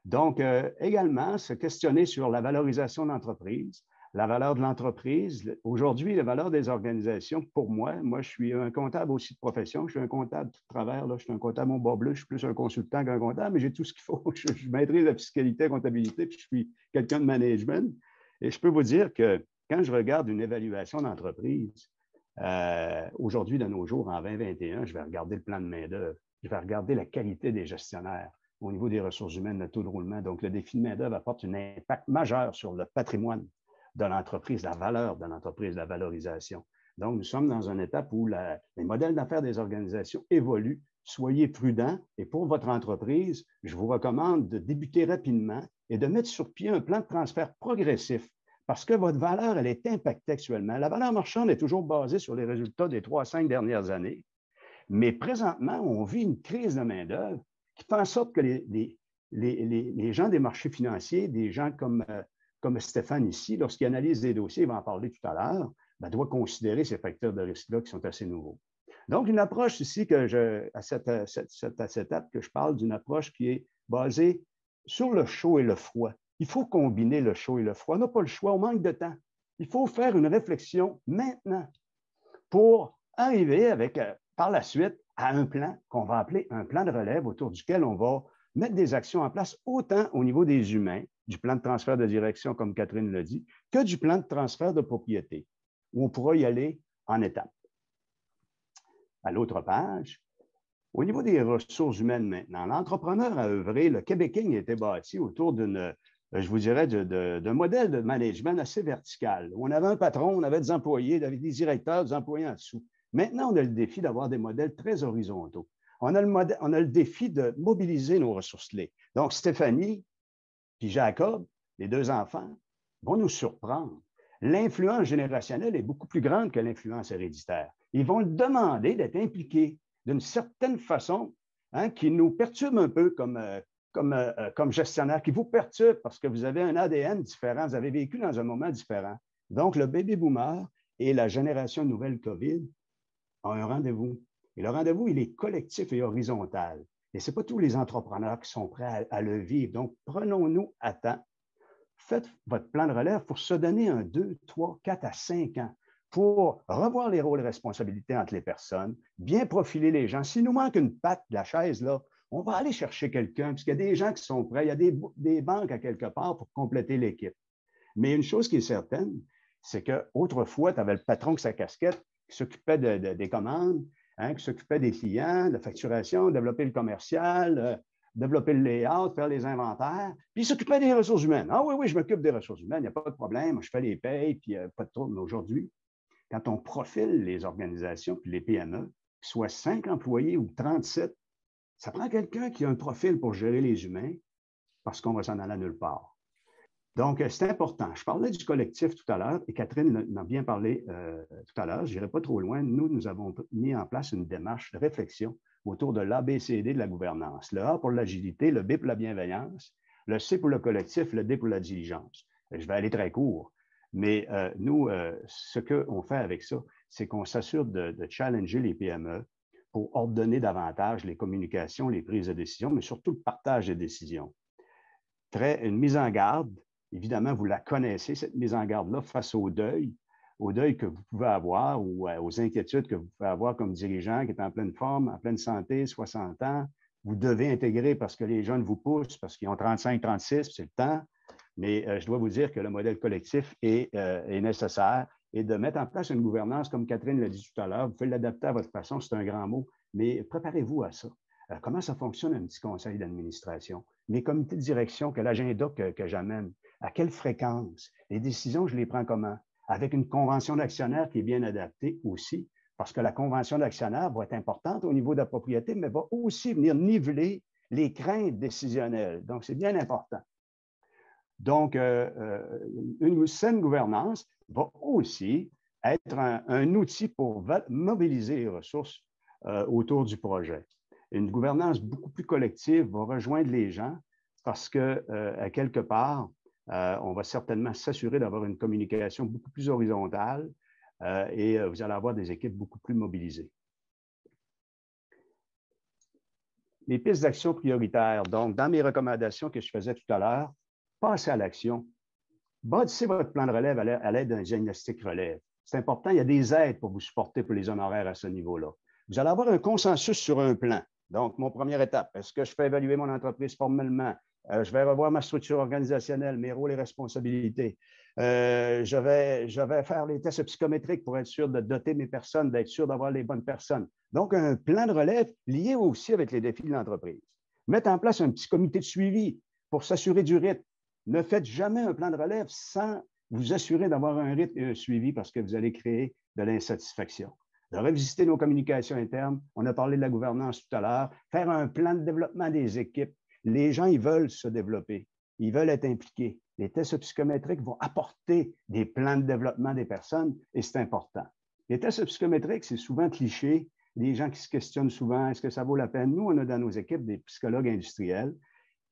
Donc, euh, également, se questionner sur la valorisation de l'entreprise, la valeur de l'entreprise. Aujourd'hui, la valeur des organisations, pour moi, moi, je suis un comptable aussi de profession. Je suis un comptable de travers. Là, je suis un comptable au bas bleu. Je suis plus un consultant qu'un comptable, mais j'ai tout ce qu'il faut. Je, maîtrise la fiscalité, la comptabilité, puis je suis quelqu'un de management. Et je peux vous dire que quand je regarde une évaluation d'entreprise, euh, aujourd'hui, de nos jours, en 2021, je vais regarder le plan de main-d'œuvre. Je vais regarder la qualité des gestionnaires au niveau des ressources humaines, le taux de roulement. Donc, le défi de main-d'œuvre apporte un impact majeur sur le patrimoine de l'entreprise, la valeur de l'entreprise, la valorisation. Donc, nous sommes dans une étape où les modèles d'affaires des organisations évoluent. Soyez prudents et pour votre entreprise, je vous recommande de débuter rapidement et de mettre sur pied un plan de transfert progressif parce que votre valeur, elle est impactée actuellement. La valeur marchande est toujours basée sur les résultats des trois à cinq dernières années. Mais présentement, on vit une crise de main-d'œuvre qui fait en sorte que les, les, gens des marchés financiers, des gens comme, euh, comme Stéphane ici, lorsqu'il analyse des dossiers, il va en parler tout à l'heure, ben, doit considérer ces facteurs de risque-là qui sont assez nouveaux. Donc, une approche ici, que je, à, cette, à cette étape que je parle, d'une approche qui est basée sur le chaud et le froid. Il faut combiner le chaud et le froid. On n'a pas le choix, on manque de temps. Il faut faire une réflexion maintenant pour arriver avec, euh, par la suite à un plan qu'on va appeler un plan de relève autour duquel on va mettre des actions en place autant au niveau des humains, du plan de transfert de direction, comme Catherine l'a dit, que du plan de transfert de propriété, où on pourra y aller en étapes. À l'autre page, au niveau des ressources humaines maintenant, l'entrepreneur a œuvré, le Québec a été bâti autour d'une euh, je vous dirais, d'un modèle de management assez vertical. On avait un patron, on avait des employés, des directeurs, des employés en dessous. Maintenant, on a le défi d'avoir des modèles très horizontaux. On a, le on a le défi de mobiliser nos ressources clés. Donc, Stéphanie puis Jacob, les deux enfants, vont nous surprendre. L'influence générationnelle est beaucoup plus grande que l'influence héréditaire. Ils vont demander d'être impliqués d'une certaine façon hein, qui nous perturbe un peu comme, euh, euh, euh, comme, gestionnaire, qui vous perturbe parce que vous avez un ADN différent, vous avez vécu dans un moment différent. Donc, le baby boomer et la génération nouvelle COVID ont un rendez-vous. Et le rendez-vous, il est collectif et horizontal. Et ce n'est pas tous les entrepreneurs qui sont prêts à, le vivre. Donc, prenons-nous à temps. Faites votre plan de relève pour se donner un 2, 3, 4 à 5 ans pour revoir les rôles et responsabilités entre les personnes, bien profiler les gens. S'il nous manque une patte de la chaise, là, on va aller chercher quelqu'un, puisqu'il y a des gens qui sont prêts, il y a des, banques à quelque part pour compléter l'équipe. Mais une chose qui est certaine, c'est qu'autrefois, tu avais le patron avec sa casquette qui s'occupait des commandes, hein, qui s'occupait des clients, de la facturation, développer le commercial, euh, développer le layout, faire les inventaires, puis il s'occupait des ressources humaines. Ah oui, oui, je m'occupe des ressources humaines, il n'y a pas de problème, je fais les payes, puis euh, pas de trouble. Mais aujourd'hui, quand on profile les organisations, puis les PME, soit 5 employés ou 37, ça prend quelqu'un qui a un profil pour gérer les humains parce qu'on va s'en aller à nulle part. Donc, euh, c'est important. Je parlais du collectif tout à l'heure et Catherine en a bien parlé euh, tout à l'heure. Je n'irai pas trop loin. Nous, nous avons mis en place une démarche de réflexion autour de l'ABCD de la gouvernance. Le A pour l'agilité, le B pour la bienveillance, le C pour le collectif, le D pour la diligence. Je vais aller très court. Mais euh, nous, ce qu'on fait avec ça, c'est qu'on s'assure de, de, challenger les PME pour ordonner davantage les communications, les prises de décision, mais surtout le partage des décisions. Très, une mise en garde, évidemment, vous la connaissez, cette mise en garde-là, face au deuil, au deuil que vous pouvez avoir ou euh, aux inquiétudes que vous pouvez avoir comme dirigeant qui est en pleine forme, en pleine santé, 60 ans. Vous devez intégrer parce que les jeunes vous poussent, parce qu'ils ont 35, 36, c'est le temps. Mais euh, je dois vous dire que le modèle collectif est, euh, est nécessaire et de mettre en place une gouvernance, comme Catherine l'a dit tout à l'heure. Vous pouvez l'adapter à votre façon, c'est un grand mot, mais préparez-vous à ça. Euh, comment ça fonctionne un petit conseil d'administration? Mes comités de direction, quel agenda que, que j'amène? À quelle fréquence? Les décisions, je les prends comment? Avec une convention d'actionnaire qui est bien adaptée aussi, parce que la convention d'actionnaire va être importante au niveau de la propriété, mais va aussi venir niveler les craintes décisionnelles. Donc, c'est bien important. Donc, euh, euh, une saine gouvernance va aussi être un, outil pour mobiliser les ressources autour du projet. Une gouvernance beaucoup plus collective va rejoindre les gens parce que, à quelque part, on va certainement s'assurer d'avoir une communication beaucoup plus horizontale et vous allez avoir des équipes beaucoup plus mobilisées. Les pistes d'action prioritaires. Donc, dans mes recommandations que je faisais tout à l'heure, passez à l'action. Bâtissez votre plan de relève à l'aide d'un diagnostic relève. C'est important, il y a des aides pour vous supporter pour les honoraires à ce niveau-là. Vous allez avoir un consensus sur un plan. Donc, mon première étape, est-ce que je fais évaluer mon entreprise formellement? Euh, je vais revoir ma structure organisationnelle, mes rôles et responsabilités. Euh, je, vais, je vais faire les tests psychométriques pour être sûr de doter mes personnes, d'être sûr d'avoir les bonnes personnes. Donc, un plan de relève lié aussi avec les défis de l'entreprise. Mettre en place un petit comité de suivi pour s'assurer du rythme, ne faites jamais un plan de relève sans vous assurer d'avoir un rythme et un suivi parce que vous allez créer de l'insatisfaction. De revisiter nos communications internes. On a parlé de la gouvernance tout à l'heure. Faire un plan de développement des équipes. Les gens, ils veulent se développer. Ils veulent être impliqués. Les tests psychométriques vont apporter des plans de développement des personnes et c'est important. Les tests psychométriques, c'est souvent cliché. Les gens qui se questionnent souvent, est-ce que ça vaut la peine? Nous, on a dans nos équipes des psychologues industriels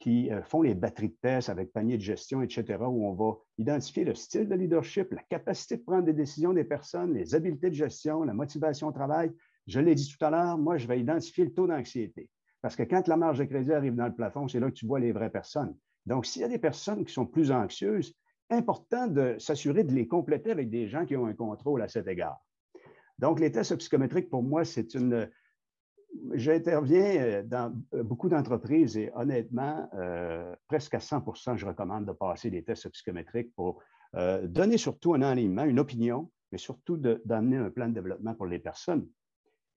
qui euh, font les batteries de tests avec panier de gestion, etc., où on va identifier le style de leadership, la capacité de prendre des décisions des personnes, les habiletés de gestion, la motivation au travail. Je l'ai dit tout à l'heure, moi, je vais identifier le taux d'anxiété. Parce que quand la marge de crédit arrive dans le plafond, c'est là que tu vois les vraies personnes. Donc, s'il y a des personnes qui sont plus anxieuses, important de s'assurer de les compléter avec des gens qui ont un contrôle à cet égard. Donc, les tests psychométriques, pour moi, c'est une, J'interviens euh, dans euh, beaucoup d'entreprises et honnêtement, euh, presque à 100% je recommande de passer des tests psychométriques pour donner surtout un alignement, une opinion, mais surtout d'amener un plan de développement pour les personnes.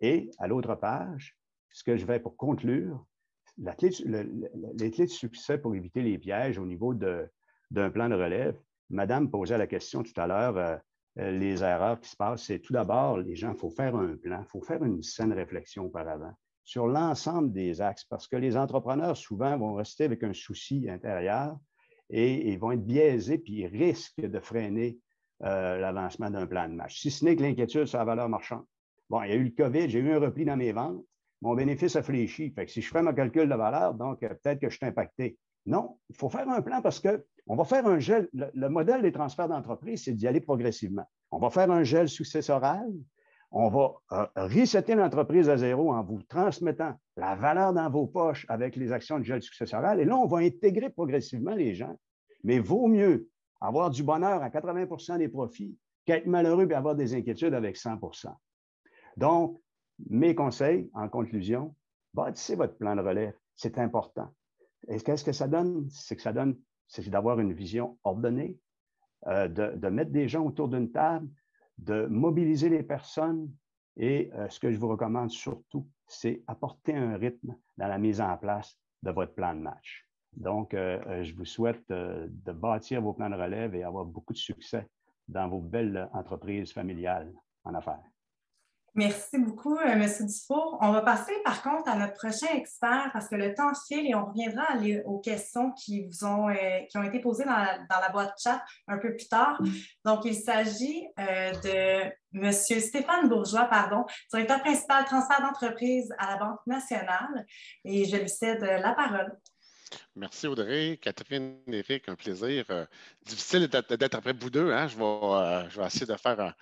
Et à l'autre page, ce que je vais pour conclure, les clés de succès pour éviter les pièges au niveau d'un plan de relève. Madame posait la question tout à l'heure, les erreurs qui se passent, c'est tout d'abord, les gens, il faut faire un plan, il faut faire une saine réflexion auparavant sur l'ensemble des axes, parce que les entrepreneurs, souvent, vont rester avec un souci intérieur et vont être biaisés, puis ils risquent de freiner euh, l'avancement d'un plan de match. Si ce n'est que l'inquiétude sur la valeur marchande. Bon, il y a eu le COVID, j'ai eu un repli dans mes ventes, mon bénéfice a fléchi. Fait que si je fais mon calcul de valeur, donc euh, peut-être que je suis impacté. Non, il faut faire un plan parce que on va faire un gel. Le, modèle des transferts d'entreprise, c'est d'y aller progressivement. On va faire un gel successoral. On va euh, resetter l'entreprise à zéro en vous transmettant la valeur dans vos poches avec les actions de gel successoral. Et là, on va intégrer progressivement les gens. Mais vaut mieux avoir du bonheur à 80% des profits qu'être malheureux et avoir des inquiétudes avec 100% Donc, mes conseils, en conclusion, bâtissez votre plan de relève. C'est important. Et qu'est-ce que ça donne? C'est que ça donne c'est d'avoir une vision ordonnée, euh, de, mettre des gens autour d'une table, de mobiliser les personnes. Et euh, ce que je vous recommande surtout, c'est apporter un rythme dans la mise en place de votre plan de match. Donc, euh, je vous souhaite de bâtir vos plans de relève et avoir beaucoup de succès dans vos belles entreprises familiales en affaires. Merci beaucoup, euh, M. Dufour. On va passer par contre à notre prochain expert parce que le temps file et on reviendra aux questions qui vous ont, euh, qui ont été posées dans la, boîte chat un peu plus tard. Donc, il s'agit euh, de M. Stéphane Bourgeois, pardon, directeur principal transfert d'entreprise à la Banque nationale. Et je lui cède la parole. Merci Audrey, Catherine, Eric, un plaisir. difficile d'être après vous deux. Hein? Je, vais, je vais essayer de faire un,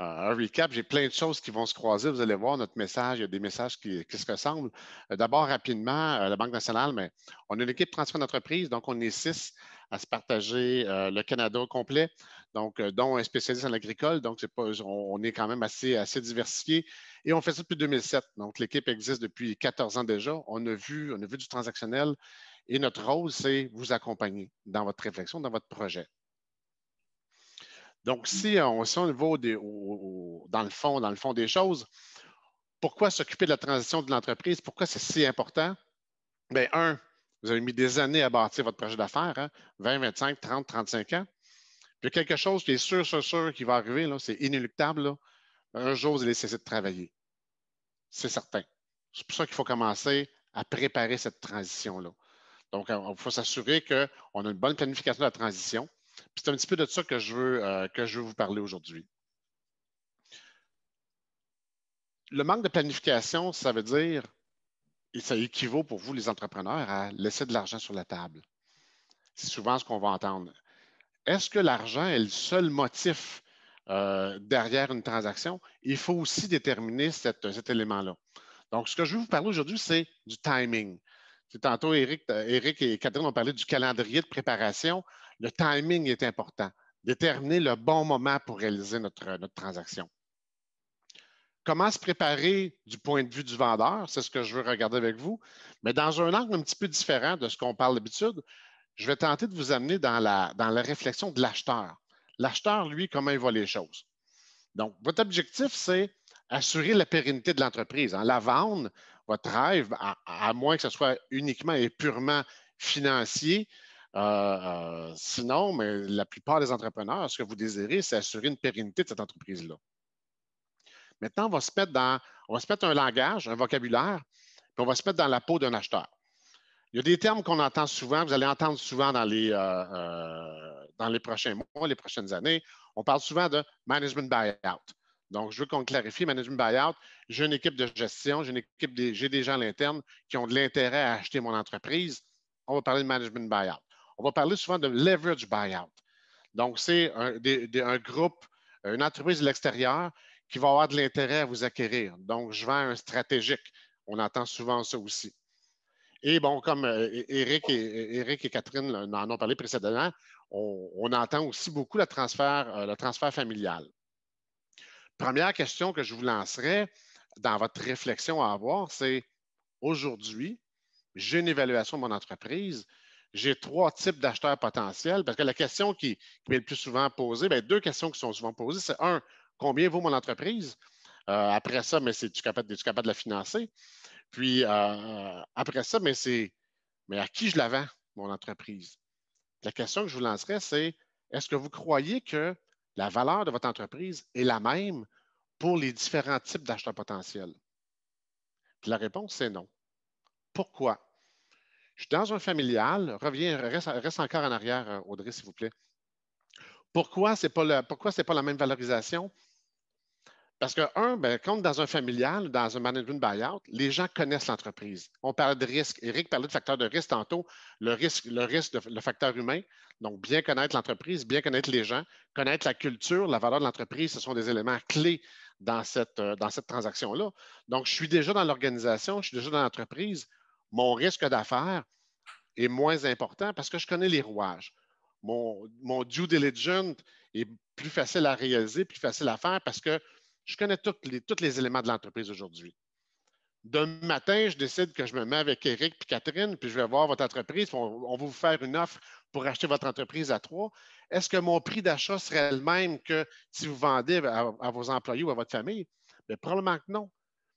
un recap. J'ai plein de choses qui vont se croiser. Vous allez voir notre message. Il y a des messages qui, se ressemblent. Euh, d'abord, rapidement, euh, la Banque nationale, mais on a une équipe transfert d'entreprise, donc on est six à se partager euh, le Canada complet, donc dont un spécialiste en agricole. Donc, pas, on, est quand même assez, assez diversifié. Et on fait ça depuis 2007. Donc, l'équipe existe depuis 14 ans déjà. On a vu, on a vu du transactionnel. Et notre rôle, c'est vous accompagner dans votre réflexion, dans votre projet. Donc, si on, si on va dans, le fond, dans le fond des choses, pourquoi s'occuper de la transition de l'entreprise? Pourquoi c'est si important? Bien, un, vous avez mis des années à bâtir votre projet d'affaires, 20, 25, 30, 35 ans. Puis il y a quelque chose qui est sûr, sûr, sûr qui va arriver, c'est inéluctable. Un jour, vous allez cesser de travailler. C'est certain. C'est pour ça qu'il faut commencer à préparer cette transition-là. Donc, il faut s'assurer qu'on a une bonne planification de la transition c'est un petit peu de ça que je veux, euh, que je veux vous parler aujourd'hui. Le manque de planification, ça veut dire, et ça équivaut pour vous, les entrepreneurs, à laisser de l'argent sur la table. C'est souvent ce qu'on va entendre. Est-ce que l'argent est le seul motif euh, derrière une transaction? Il faut aussi déterminer cet élément-là. Donc, ce que je veux vous parler aujourd'hui, c'est du timing. Tantôt, Eric, Eric et Catherine ont parlé du calendrier de préparation le timing est important. Déterminer le bon moment pour réaliser notre, notre transaction. Comment se préparer du point de vue du vendeur? C'est ce que je veux regarder avec vous. Mais dans un angle un petit peu différent de ce qu'on parle d'habitude, je vais tenter de vous amener dans la, dans la réflexion de l'acheteur. L'acheteur, lui, comment il voit les choses? Donc, votre objectif, c'est assurer la pérennité de l'entreprise. Hein. La vendre, votre rêve, à, moins que ce soit uniquement et purement financier, Euh, sinon, mais la plupart des entrepreneurs, ce que vous désirez, c'est assurer une pérennité de cette entreprise-là. Maintenant, on va se mettre dans, on va se mettre un langage, un vocabulaire, puis on va se mettre dans la peau d'un acheteur. Il y a des termes qu'on entend souvent, vous allez entendre souvent dans les, dans les prochains mois, les prochaines années. On parle souvent de management buyout. Donc, je veux qu'on clarifie management buyout. J'ai une équipe de gestion, j'ai une équipe, j'ai des gens à l'interne qui ont de l'intérêt à acheter mon entreprise. On va parler de management buyout. On va parler souvent de leverage buyout. Donc, c'est un, groupe, une entreprise de l'extérieur qui va avoir de l'intérêt à vous acquérir. Donc, je vends un stratégique. On entend souvent ça aussi. Et bon, comme Eric euh, et, Catherine en ont parlé précédemment, on, entend aussi beaucoup le transfert, euh, le transfert familial. Première question que je vous lancerai dans votre réflexion à avoir, c'est aujourd'hui, j'ai une évaluation de mon entreprise, j'ai trois types d'acheteurs potentiels, parce que la question qui, est le plus souvent posée, bien, deux questions qui sont souvent posées, c'est un, combien vaut mon entreprise? Euh, après ça, mais c'est tu capable, capable de la financer? Puis euh, après ça, mais c'est mais à qui je la vends, mon entreprise? La question que je vous lancerai, c'est est-ce que vous croyez que la valeur de votre entreprise est la même pour les différents types d'acheteurs potentiels? la réponse, c'est non. Pourquoi? Je suis dans un familial. Reviens, reste, encore en arrière, euh, Audrey, s'il vous plaît. Pourquoi ce n'est pas, la même valorisation? Parce que, un, ben, comme dans un familial, dans un management buyout, les gens connaissent l'entreprise. On parle de risque. Eric parlait de facteur de risque tantôt. Le risque, le risque, le facteur humain. Donc, bien connaître l'entreprise, bien connaître les gens, connaître la culture, la valeur de l'entreprise, ce sont des éléments clés dans cette, euh, dans cette transaction-là. Donc, je suis déjà dans l'organisation, je suis déjà dans l'entreprise. Mon risque d'affaires est moins important parce que je connais les rouages. Mon, due diligence est plus facile à réaliser, plus facile à faire parce que je connais tous les, les éléments de l'entreprise aujourd'hui. Demain matin, je décide que je me mets avec Eric et Catherine, puis je vais voir votre entreprise, on, va vous faire une offre pour acheter votre entreprise à trois. Est-ce que mon prix d'achat serait le même que si vous vendez à, vos employés ou à votre famille? Bien, probablement que non.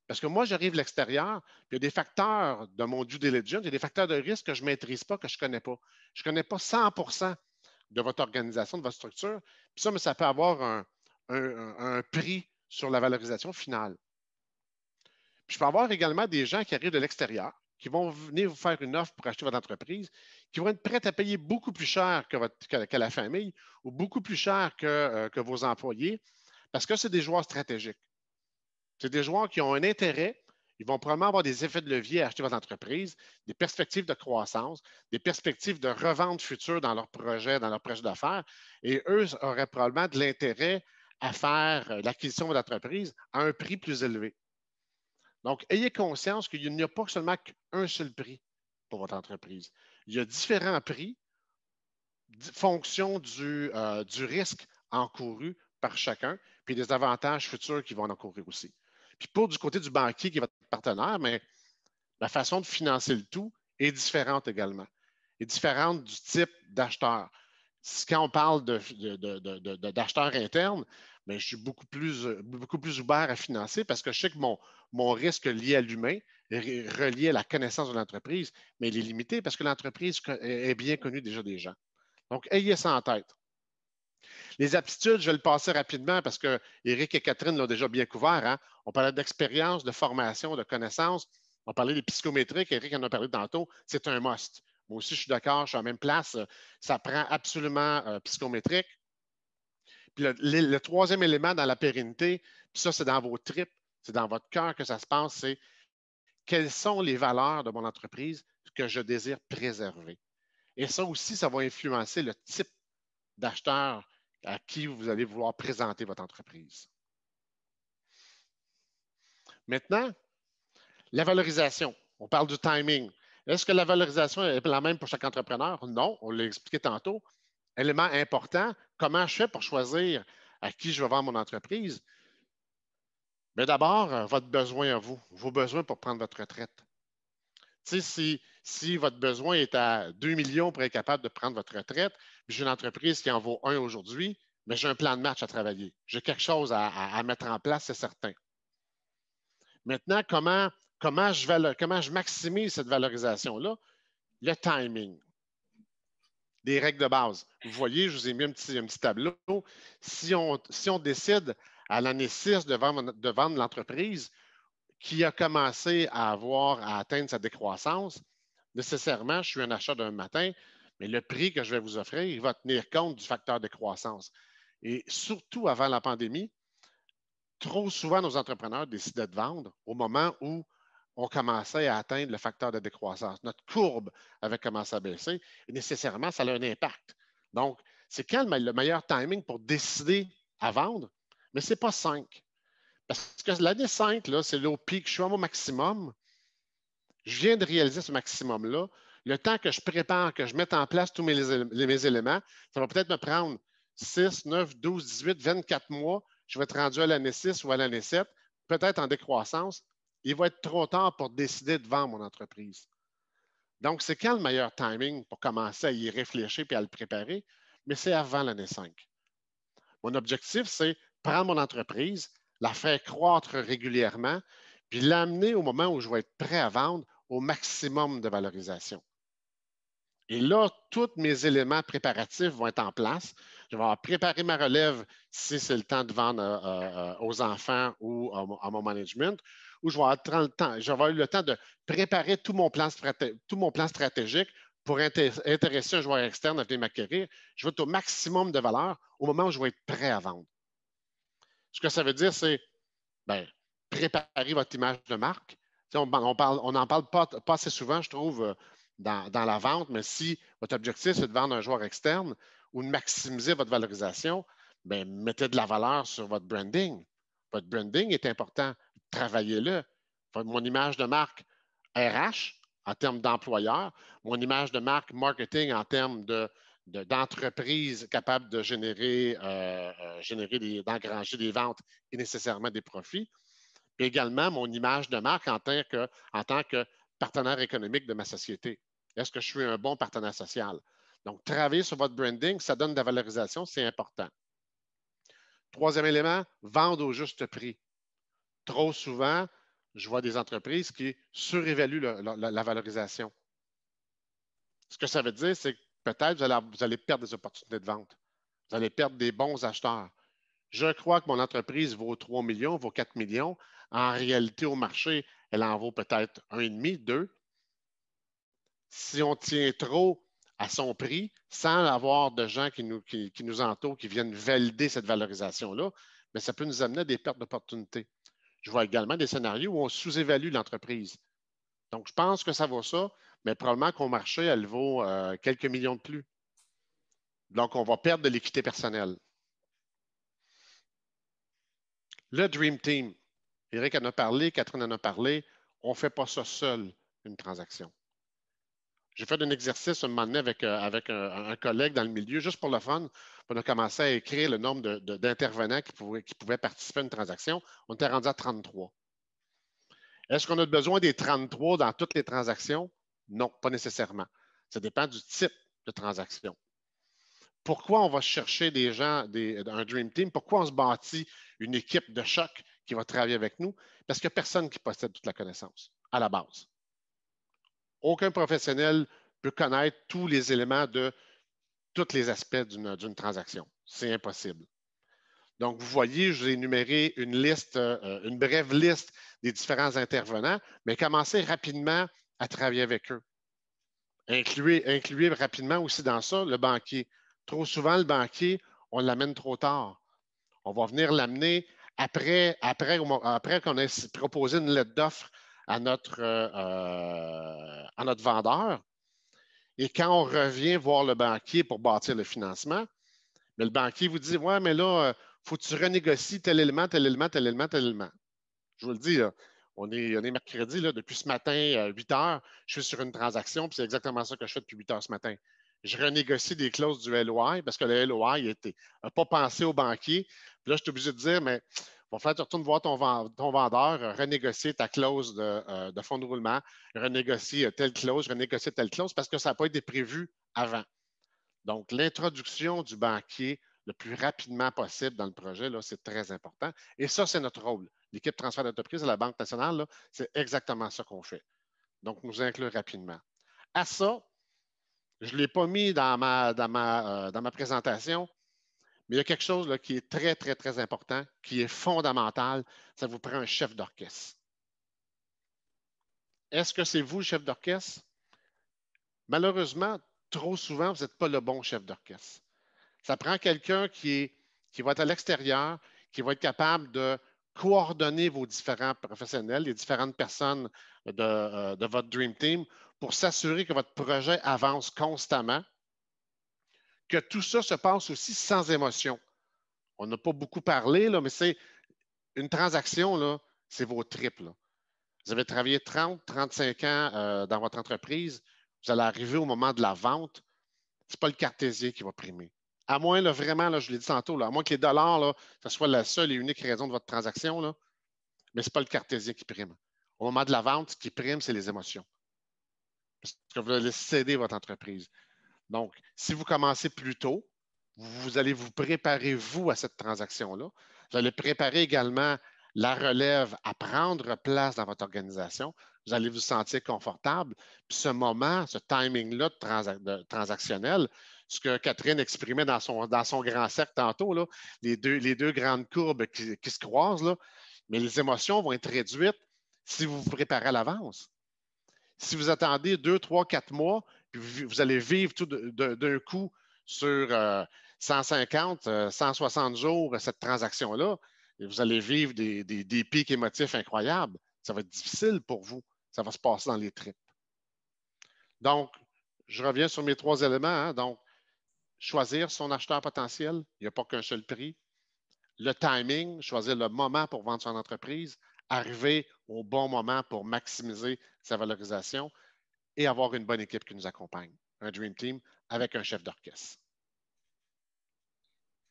Parce que moi, j'arrive de l'extérieur, puis il y a des facteurs de mon due diligence, il y a des facteurs de risque que je ne maîtrise pas, que je ne connais pas. Je ne connais pas 100% de votre organisation, de votre structure. Puis ça, mais ça peut avoir un, prix sur la valorisation finale. je peux avoir également des gens qui arrivent de l'extérieur, qui vont venir vous faire une offre pour acheter votre entreprise, qui vont être prêts à payer beaucoup plus cher que, la famille ou beaucoup plus cher que, euh, que vos employés, parce que c'est des joueurs stratégiques. C'est des joueurs qui ont un intérêt ils vont probablement avoir des effets de levier à acheter votre entreprise, des perspectives de croissance, des perspectives de revente future dans leur projet, dans leur projet d'affaires. Et eux auraient probablement de l'intérêt à faire euh, l'acquisition de l'entreprise à un prix plus élevé. Donc, ayez conscience qu'il n'y a pas seulement qu'un seul prix pour votre entreprise. Il y a différents prix fonction du, euh, du risque encouru par chacun, puis des avantages futurs qui vont en encourir aussi. Puis pour du côté du banquier qui est votre partenaire, mais la façon de financer le tout est différente également, est différente du type d'acheteur. Quand on parle d'acheteurs de, internes, mais je suis beaucoup plus, beaucoup plus ouvert à financer parce que je sais que mon, mon risque lié à l'humain, relié à la connaissance de l'entreprise, mais il est limité parce que l'entreprise est bien connue déjà des gens. Donc, ayez ça en tête. Les aptitudes, je vais le passer rapidement parce que Eric et Catherine l'ont déjà bien couvert. Hein. On parlait d'expérience, de formation, de connaissances. On parlait des psychométriques. Eric en a parlé tantôt. C'est un must. Moi aussi, je suis d'accord, je suis à la même place. Ça prend absolument euh, psychométrique. Puis le, troisième élément dans la pérennité, puis ça, c'est dans vos tripes, c'est dans votre cœur que ça se passe, c'est quelles sont les valeurs de mon entreprise que je désire préserver? Et ça aussi, ça va influencer le type d'acheteur à qui vous allez vouloir présenter votre entreprise. Maintenant, la valorisation. On parle du timing. Est-ce que la valorisation est la même pour chaque entrepreneur? Non, on l'a expliqué tantôt élément important, comment je fais pour choisir à qui je vais vendre mon entreprise? Mais d'abord, euh, votre besoin à vous, vos besoins pour prendre votre retraite. Sais, si, votre besoin est à 2 millions pour être capable de prendre votre retraite, j'ai une entreprise qui en vaut un aujourd'hui, mais j'ai un plan de match à travailler. J'ai quelque chose à, mettre en place, c'est certain. Maintenant, comment, comment, je comment je maximise cette valorisation-là? Le timing. des règles de base. Vous voyez, je vous ai mis un petit, un petit tableau. Si on, si on décide à l'année 6 de vendre, de vendre l'entreprise qui a commencé à avoir, à atteindre sa décroissance, nécessairement, je suis un achat d'un matin, mais le prix que je vais vous offrir, il va tenir compte du facteur de croissance. Et surtout avant la pandémie, trop souvent, nos entrepreneurs décidaient de vendre au moment où on commençait à atteindre le facteur de décroissance. Notre courbe avait commencé à baisser et nécessairement, ça a un impact. Donc, c'est quand le meilleur timing pour décider à vendre? Mais ce n'est pas 5. Parce que l'année 5, c'est le pic, je suis à mon maximum. Je viens de réaliser ce maximum-là. Le temps que je prépare, que je mette en place tous mes, éléments, ça va peut-être me prendre 6, 9, 12, 18, 24 mois. Je vais être rendu à l'année 6 ou à l'année 7, peut-être en décroissance il va être trop tard pour décider de vendre mon entreprise. Donc, c'est quand le meilleur timing pour commencer à y réfléchir et à le préparer? Mais c'est avant l'année 5. Mon objectif, c'est prendre mon entreprise, la faire croître régulièrement, puis l'amener au moment où je vais être prêt à vendre au maximum de valorisation. Et là, tous mes éléments préparatifs vont être en place. Je vais préparé ma relève si c'est le temps de vendre euh, euh, aux enfants ou à mon management où je vais avoir le temps, j'aurai eu le temps de préparer tout mon plan, tout mon plan stratégique pour intéresser un joueur externe à venir m'acquérir. Je vais être au maximum de valeur au moment où je vais être prêt à vendre. Ce que ça veut dire, c'est ben, préparer votre image de marque. On n'en parle, on parle pas, assez souvent, je trouve, euh, dans, dans, la vente, mais si votre objectif, c'est de vendre un joueur externe ou de maximiser votre valorisation, ben, mettez de la valeur sur votre branding. Votre branding est important travaillez-le. Mon image de marque RH en termes d'employeur, mon image de marque marketing en termes de, d'entreprise capable de générer, euh, euh, générer d'engranger des ventes et nécessairement des profits. Puis également mon image de marque en tant que, en tant que partenaire économique de ma société. Est-ce que je suis un bon partenaire social? Donc, travailler sur votre branding, ça donne de la valorisation, c'est important. Troisième élément, vendre au juste prix trop souvent, je vois des entreprises qui surévaluent la, valorisation. Ce que ça veut dire, c'est que peut-être vous, vous allez, perdre des opportunités de vente. Vous allez perdre des bons acheteurs. Je crois que mon entreprise vaut 3 millions, vaut 4 millions. En réalité, au marché, elle en vaut peut-être 1,5, 2. Si on tient trop à son prix, sans avoir de gens qui nous, qui nous entourent, qui viennent valider cette valorisation-là, mais ça peut nous amener à des pertes d'opportunités. Je vois également des scénarios où on sous-évalue l'entreprise. Donc, je pense que ça vaut ça, mais probablement qu'au marché, elle vaut euh, quelques millions de plus. Donc, on va perdre de l'équité personnelle. Le Dream Team. Eric en a parlé, Catherine en a parlé. On ne fait pas ça seul, une transaction. J'ai fait un exercice un moment donné avec, euh, un, collègue dans le milieu, juste pour le fun. On a commencé à écrire le nombre d'intervenants qui, pouvaient, qui pouvaient participer à une transaction. On était rendu à 33. Est-ce qu'on a besoin des 33 dans toutes les transactions? Non, pas nécessairement. Ça dépend du type de transaction. Pourquoi on va chercher des gens, un Dream Team? Pourquoi on se bâtit une équipe de choc qui va travailler avec nous? Parce qu'il n'y a personne qui possède toute la connaissance à la base. Aucun professionnel peut connaître tous les éléments de tous les aspects d'une transaction. C'est impossible. Donc, vous voyez, je vous ai énuméré une liste, euh, une brève liste des différents intervenants, mais commencez rapidement à travailler avec eux. Incluez, rapidement aussi dans ça le banquier. Trop souvent, le banquier, on l'amène trop tard. On va venir l'amener après, qu'on ait proposé une lettre d'offre à notre, euh, à notre vendeur. Et quand on revient voir le banquier pour bâtir le financement, mais le banquier vous dit Ouais, mais là, il euh, faut que tu renégocies tel élément, tel élément, tel élément, tel élément. Je vous le dis, on, est, mercredi, depuis ce matin, à 8 heures, je suis sur une transaction, puis c'est exactement ça que je fais depuis 8 heures ce matin. Je renégocie des clauses du LOI parce que le LOI n'a pas pensé au banquier. Puis là, je suis obligé de dire, mais va falloir que tu retournes voir ton, vendeur, euh, renégocier ta clause euh, de, fonds de roulement, renégocier euh, telle clause, renégocier telle clause, parce que ça n'a pas été prévu avant. Donc, l'introduction du banquier le plus rapidement possible dans le projet, c'est très important. Et ça, c'est notre rôle. L'équipe transfert d'entreprise à la Banque nationale, c'est exactement ça qu'on fait. Donc, nous inclure rapidement. À ça, Je ne l'ai pas mis dans ma, dans, ma, dans ma présentation, mais il y a quelque chose là, qui est très, très, très important, qui est fondamental. Ça vous prend un chef d'orchestre. Est-ce que c'est vous le chef d'orchestre? Malheureusement, trop souvent, vous n'êtes pas le bon chef d'orchestre. Ça prend quelqu'un qui, qui va être à l'extérieur, qui va être capable de coordonner vos différents professionnels, les différentes personnes de, euh, de votre Dream Team pour s'assurer que votre projet avance constamment, que tout ça se passe aussi sans émotion. On n'a pas beaucoup parlé, là, mais c'est une transaction, c'est vos tripes. Vous avez travaillé 30, 35 ans euh, dans votre entreprise, vous allez arriver au moment de la vente, ce n'est pas le cartésien qui va primer. À moins, vraiment, là, je l'ai dit tantôt, à moins que les dollars, là, ce soit la seule et unique raison de votre transaction, là, mais ce n'est pas le cartésien qui prime. Au moment de la vente, ce qui prime, c'est les émotions. Parce que vous allez céder votre entreprise. Donc, si vous commencez plus tôt, vous allez vous préparer, vous, à cette transaction-là. Vous allez préparer également la relève à prendre place dans votre organisation. Vous allez vous sentir confortable. Puis ce moment, ce timing-là transactionnel, ce que Catherine exprimait dans son, dans son grand cercle tantôt, là, les, deux, les deux grandes courbes qui, se croisent, là, mais les émotions vont être réduites si vous vous préparez à l'avance. Si vous attendez deux, trois, quatre mois, puis vous, allez vivre tout d'un coup sur 150, euh, 160 euh, jours cette transaction-là, et vous allez vivre des, des, pics émotifs incroyables. Ça va être difficile pour vous. Ça va se passer dans les tripes. Donc, je reviens sur mes trois éléments. Hein. Donc, choisir son acheteur potentiel. Il n'y a pas qu'un seul prix. Le timing, choisir le moment pour vendre son entreprise. Arriver au bon moment pour maximiser sa valorisation et avoir une bonne équipe qui nous accompagne. Un Dream Team avec un chef d'orchestre.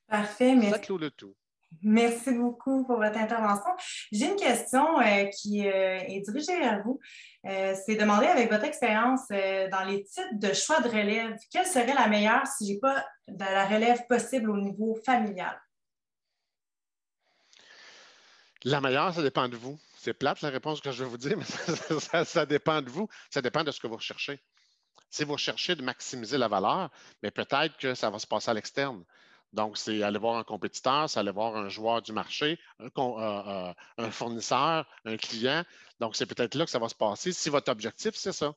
Parfait, merci. Ça clôt le tout. Merci beaucoup pour votre intervention. J'ai une question euh, qui euh, est dirigée vers vous. Euh, c'est demander avec votre expérience dans les types de choix de relève, quelle serait la meilleure si je n'ai pas de la relève possible au niveau familial? La meilleure, ça dépend de vous. C'est plate la réponse que je vais vous dire, mais ça, dépend de vous. Ça dépend de ce que vous recherchez. Si vous recherchez de maximiser la valeur, mais peut-être que ça va se passer à l'externe. Donc, c'est aller voir un compétiteur, c'est aller voir un joueur du marché, un, euh, euh, fournisseur, un client. Donc, c'est peut-être là que ça va se passer si votre objectif, c'est ça.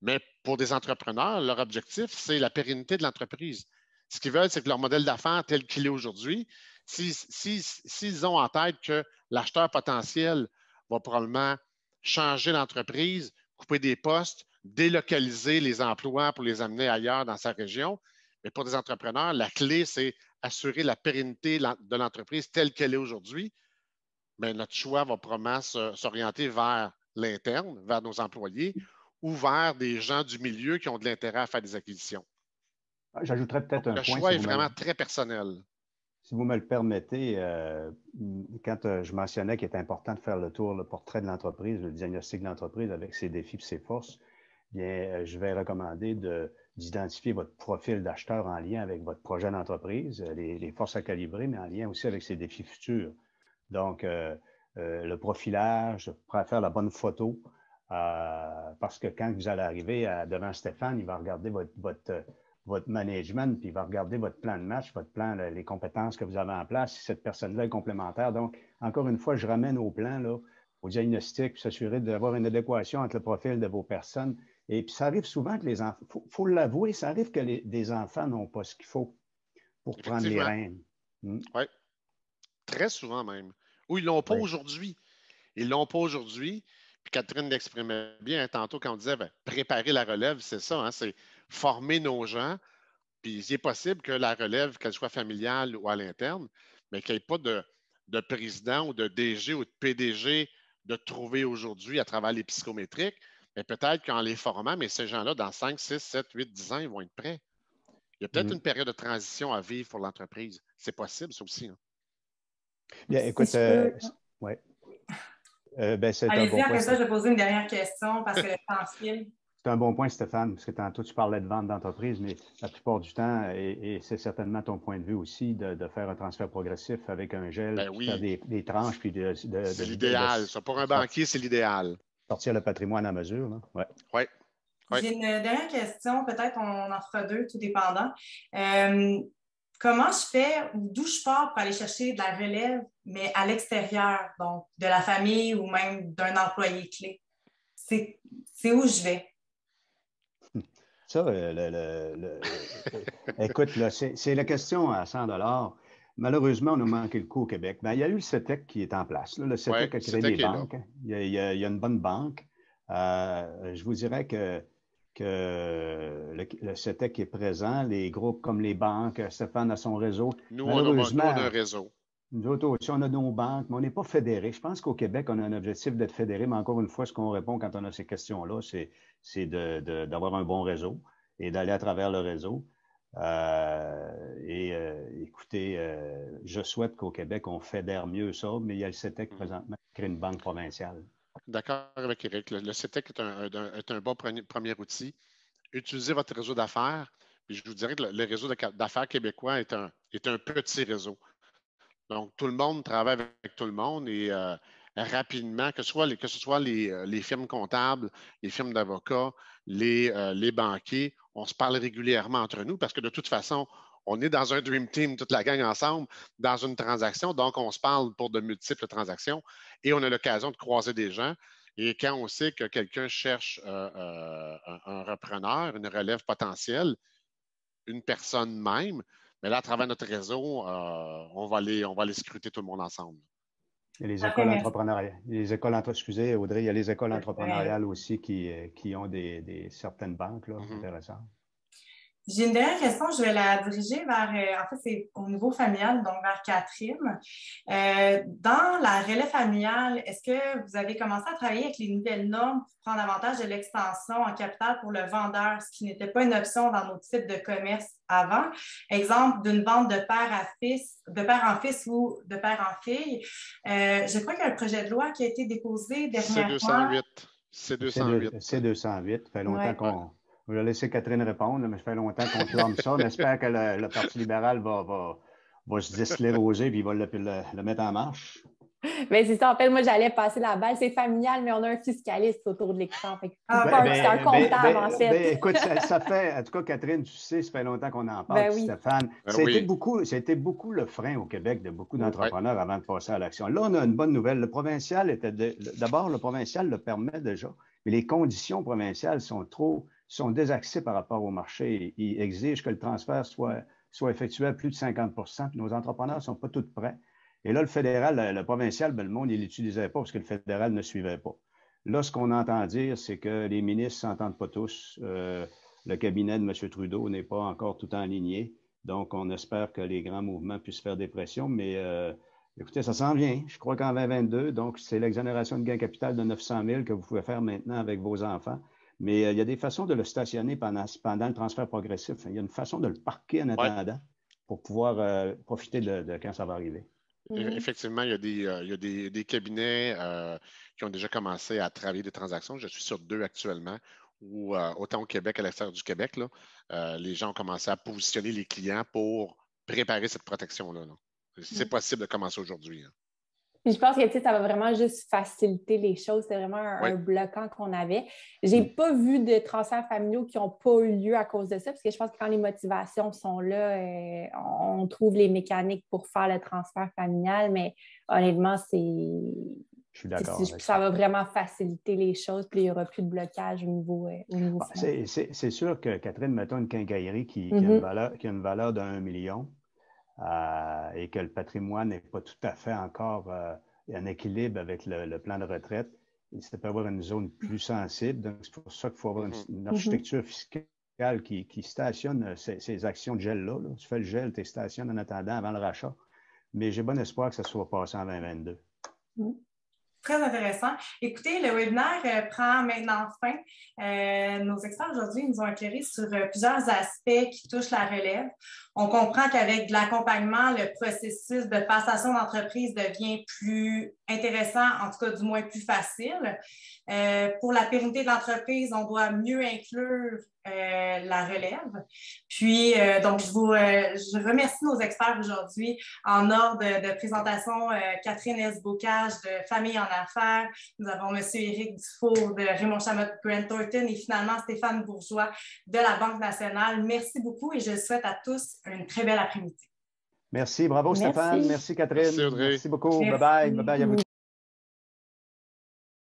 Mais pour des entrepreneurs, leur objectif, c'est la pérennité de l'entreprise. Ce qu'ils veulent, c'est que leur modèle d'affaires tel qu'il est aujourd'hui, s'ils ont en tête que l'acheteur potentiel va probablement changer l'entreprise, couper des postes, délocaliser les emplois pour les amener ailleurs dans sa région. Mais pour des entrepreneurs, la clé, c'est assurer la pérennité de l'entreprise telle qu'elle est aujourd'hui. Mais notre choix va probablement s'orienter vers l'interne, vers nos employés ou vers des gens du milieu qui ont de l'intérêt à faire des acquisitions. J'ajouterais peut-être un point. Le choix est vraiment très personnel. Si vous me le permettez, euh, quand euh, je mentionnais qu'il est important de faire le tour, le portrait de l'entreprise, le diagnostic de l'entreprise avec ses défis et ses forces, bien, euh, je vais recommander d'identifier votre profil d'acheteur en lien avec votre projet d'entreprise, les, forces à calibrer, mais en lien aussi avec ses défis futurs. Donc, le profilage, faire la bonne photo, parce que quand vous allez arriver devant Stéphane, il va regarder votre, votre management, puis il va regarder votre plan de match, votre plan, les compétences que vous avez en place, si cette personne-là est complémentaire. Donc, encore une fois, je ramène au plan, là, au diagnostic, s'assurer d'avoir une adéquation entre le profil de vos personnes. Et puis, ça arrive souvent que les enfants, il faut, l'avouer, ça arrive que les, des enfants n'ont pas ce qu'il faut pour prendre les rênes. Hmm. Oui, très souvent même. Ou ils ne l'ont pas aujourd'hui. Ils ne l'ont pas aujourd'hui. Puis Catherine l'exprimait bien tantôt quand on disait ben, préparer la relève, c'est ça, hein, c'est former nos gens. Puis il est possible que la relève, qu'elle soit familiale ou à l'interne, mais qu'il n'y ait pas de, président ou de DG ou de PDG de trouver aujourd'hui à travers les psychométriques. Mais peut-être qu'en les formant, mais ces gens-là, dans 5, 6, 7, 8, 10 ans, ils vont être prêts. Il y a peut-être mm. une période de transition à vivre pour l'entreprise. C'est possible, ça aussi. Hein. Bien, écoute, euh, ouais. Euh, ben, Allez-y, après ça, je vais poser une dernière question parce que le temps file. C'est un bon point, Stéphane, parce que tantôt, tu parlais de vente d'entreprise, mais la plupart du temps, et, c'est certainement ton point de vue aussi, de, faire un transfert progressif avec un gel, ben faire des, tranches. Puis de, c'est l'idéal. Ça, pour un banquier, c'est l'idéal. Sortir le patrimoine à mesure. Oui. Ouais, J'ai une dernière question, peut-être on en fera deux, tout dépendant. Euh, comment je fais ou d'où je pars pour aller chercher de la relève, mais à l'extérieur, donc de la famille ou même d'un employé clé? C'est où je vais? Ça, le, écoute, c'est la question à 100 Malheureusement, on a manqué le coup au Québec. Ben, il y a eu le CETEC qui est en place. Le CETEC a créé des banques. Il y, a, une bonne banque. Euh, je vous dirais que, que le, CETEC est présent. Les groupes comme les banques, Stéphane a son réseau. Nous, on a, un réseau. Nous autres aussi, on a nos banques, mais on n'est pas fédérés. Je pense qu'au Québec, on a un objectif d'être fédéré, mais encore une fois, ce qu'on répond quand on a ces questions-là, c'est d'avoir un bon réseau et d'aller à travers le réseau. Euh, et euh, écoutez, euh, je souhaite qu'au Québec, on fédère mieux ça, mais il y a le CETEC mm. présentement qui crée une banque provinciale. D'accord avec Eric. Le, CETEC est un, bon premier, outil. Utilisez votre réseau d'affaires. Puis je vous dirais que le, réseau d'affaires québécois est un, est un petit réseau. Donc, tout le monde travaille avec tout le monde et rapidement, que ce soit les, que ce soit les, firmes comptables, les firmes d'avocats, les, les banquiers, on se parle régulièrement entre nous parce que de toute façon, on est dans un Dream Team, toute la gang ensemble, dans une transaction. Donc, on se parle pour de multiples transactions et on a l'occasion de croiser des gens. Et quand on sait que quelqu'un cherche euh, euh, un, repreneur, une relève potentielle, une personne même, mais là, à travers notre réseau, euh, on, va on va aller scruter tout le monde ensemble. Et les écoles entrepreneuriales. Les écoles excusez, Audrey, il y a les écoles entrepreneuriales aussi qui, qui ont des, certaines banques là, mm-hmm. intéressantes. J'ai une dernière question, je vais la diriger vers, euh, en fait, c'est au niveau familial, donc vers Catherine. Euh, dans la relais familiale, est-ce que vous avez commencé à travailler avec les nouvelles normes pour prendre avantage de l'extension en capital pour le vendeur, ce qui n'était pas une option dans nos types de commerce avant? Exemple d'une vente de père à fils, de père en fils ou de père en fille. Euh, je crois qu'il y a un projet de loi qui a été déposé dernièrement. C208. C208. C208. Ça fait longtemps qu'on je vais laisser Catherine répondre, mais ça fait longtemps qu'on clame ça. J'espère que le, Parti libéral va, va, va se déscléroser et va le, le, mettre en marche. Mais c'est ça, en fait, moi, j'allais passer la balle. C'est familial, mais on a un fiscaliste autour de l'écran. Ah, ben, c'est un ben, comptable, ben, en fait. écoute, ça, fait, en tout cas, Catherine, tu sais, ça fait longtemps qu'on en parle, Stéphane. C'était beaucoup, beaucoup le frein au Québec de beaucoup d'entrepreneurs avant de passer à l'action. Là, on a une bonne nouvelle. Le provincial était. D'abord, le provincial le permet déjà, mais les conditions provinciales sont trop sont désaxés par rapport au marché. Ils exigent que le transfert soit, soit effectué à plus de 50 puis nos entrepreneurs ne sont pas tous prêts. Et là, le fédéral, le, provincial, ben, le monde, il ne l'utilisait pas parce que le fédéral ne suivait pas. Là, ce qu'on entend dire, c'est que les ministres ne s'entendent pas tous. Euh, le cabinet de M. Trudeau n'est pas encore tout aligné. Donc, on espère que les grands mouvements puissent faire des pressions, mais euh, écoutez, ça s'en vient. Je crois qu'en 2022, donc, c'est l'exonération de gain capital de 900 000 que vous pouvez faire maintenant avec vos enfants. Mais euh, il y a des façons de le stationner pendant, pendant le transfert progressif. Il y a une façon de le parquer en attendant pour pouvoir euh, profiter de, quand ça va arriver. Mm-hmm. Effectivement, il y a des, euh, il y a des, cabinets qui ont déjà commencé à travailler des transactions. Je suis sur deux actuellement, où autant au Québec qu'à l'extérieur du Québec, là, les gens ont commencé à positionner les clients pour préparer cette protection-là. C'est mm. possible de commencer aujourd'hui. Hein je pense que ça va vraiment juste faciliter les choses. C'est vraiment un, bloquant qu'on avait. J'ai n'ai mm. pas vu de transferts familiaux qui n'ont pas eu lieu à cause de ça, parce que je pense que quand les motivations sont là, euh, on trouve les mécaniques pour faire le transfert familial, mais honnêtement, c'est. Je suis d'accord. Ça va vraiment faciliter les choses, puis il n'y aura plus de blocage au niveau. Euh, bah, c'est sûr que Catherine, mettons une quincaillerie qui, a, une mm-hmm. valeur, qui a une valeur d'un million. Euh, et que le patrimoine n'est pas tout à fait encore euh, en équilibre avec le, plan de retraite, ça peut avoir une zone plus sensible. Donc, c'est pour ça qu'il faut avoir une, mm-hmm. architecture fiscale qui, stationne euh, ces, actions de gel-là. Tu fais le gel, tu stationnes en attendant avant le rachat. Mais j'ai bon espoir que ça soit passé en 2022. Très intéressant. Écoutez, le webinaire euh, prend maintenant fin. Euh, nos experts aujourd'hui nous ont éclairé sur euh, plusieurs aspects qui touchent la relève. On comprend qu'avec de l'accompagnement, le processus de passation d'entreprise devient plus intéressant, en tout cas du moins plus facile. pour la pérennité de l'entreprise, on doit mieux inclure la relève. Puis, donc, je vous je remercie nos experts aujourd'hui en ordre de, présentation. Catherine S. Bocage de Famille en Affaires. Nous avons M. Éric Dufour de Raymond Chamot Grant Thornton et finalement Stéphane Bourgeois de la Banque nationale. Merci beaucoup et je souhaite à tous une très belle après-midi. Merci. Bravo, Stéphane. Merci, Catherine. Merci, beaucoup. Bye-bye. Bye-bye à vous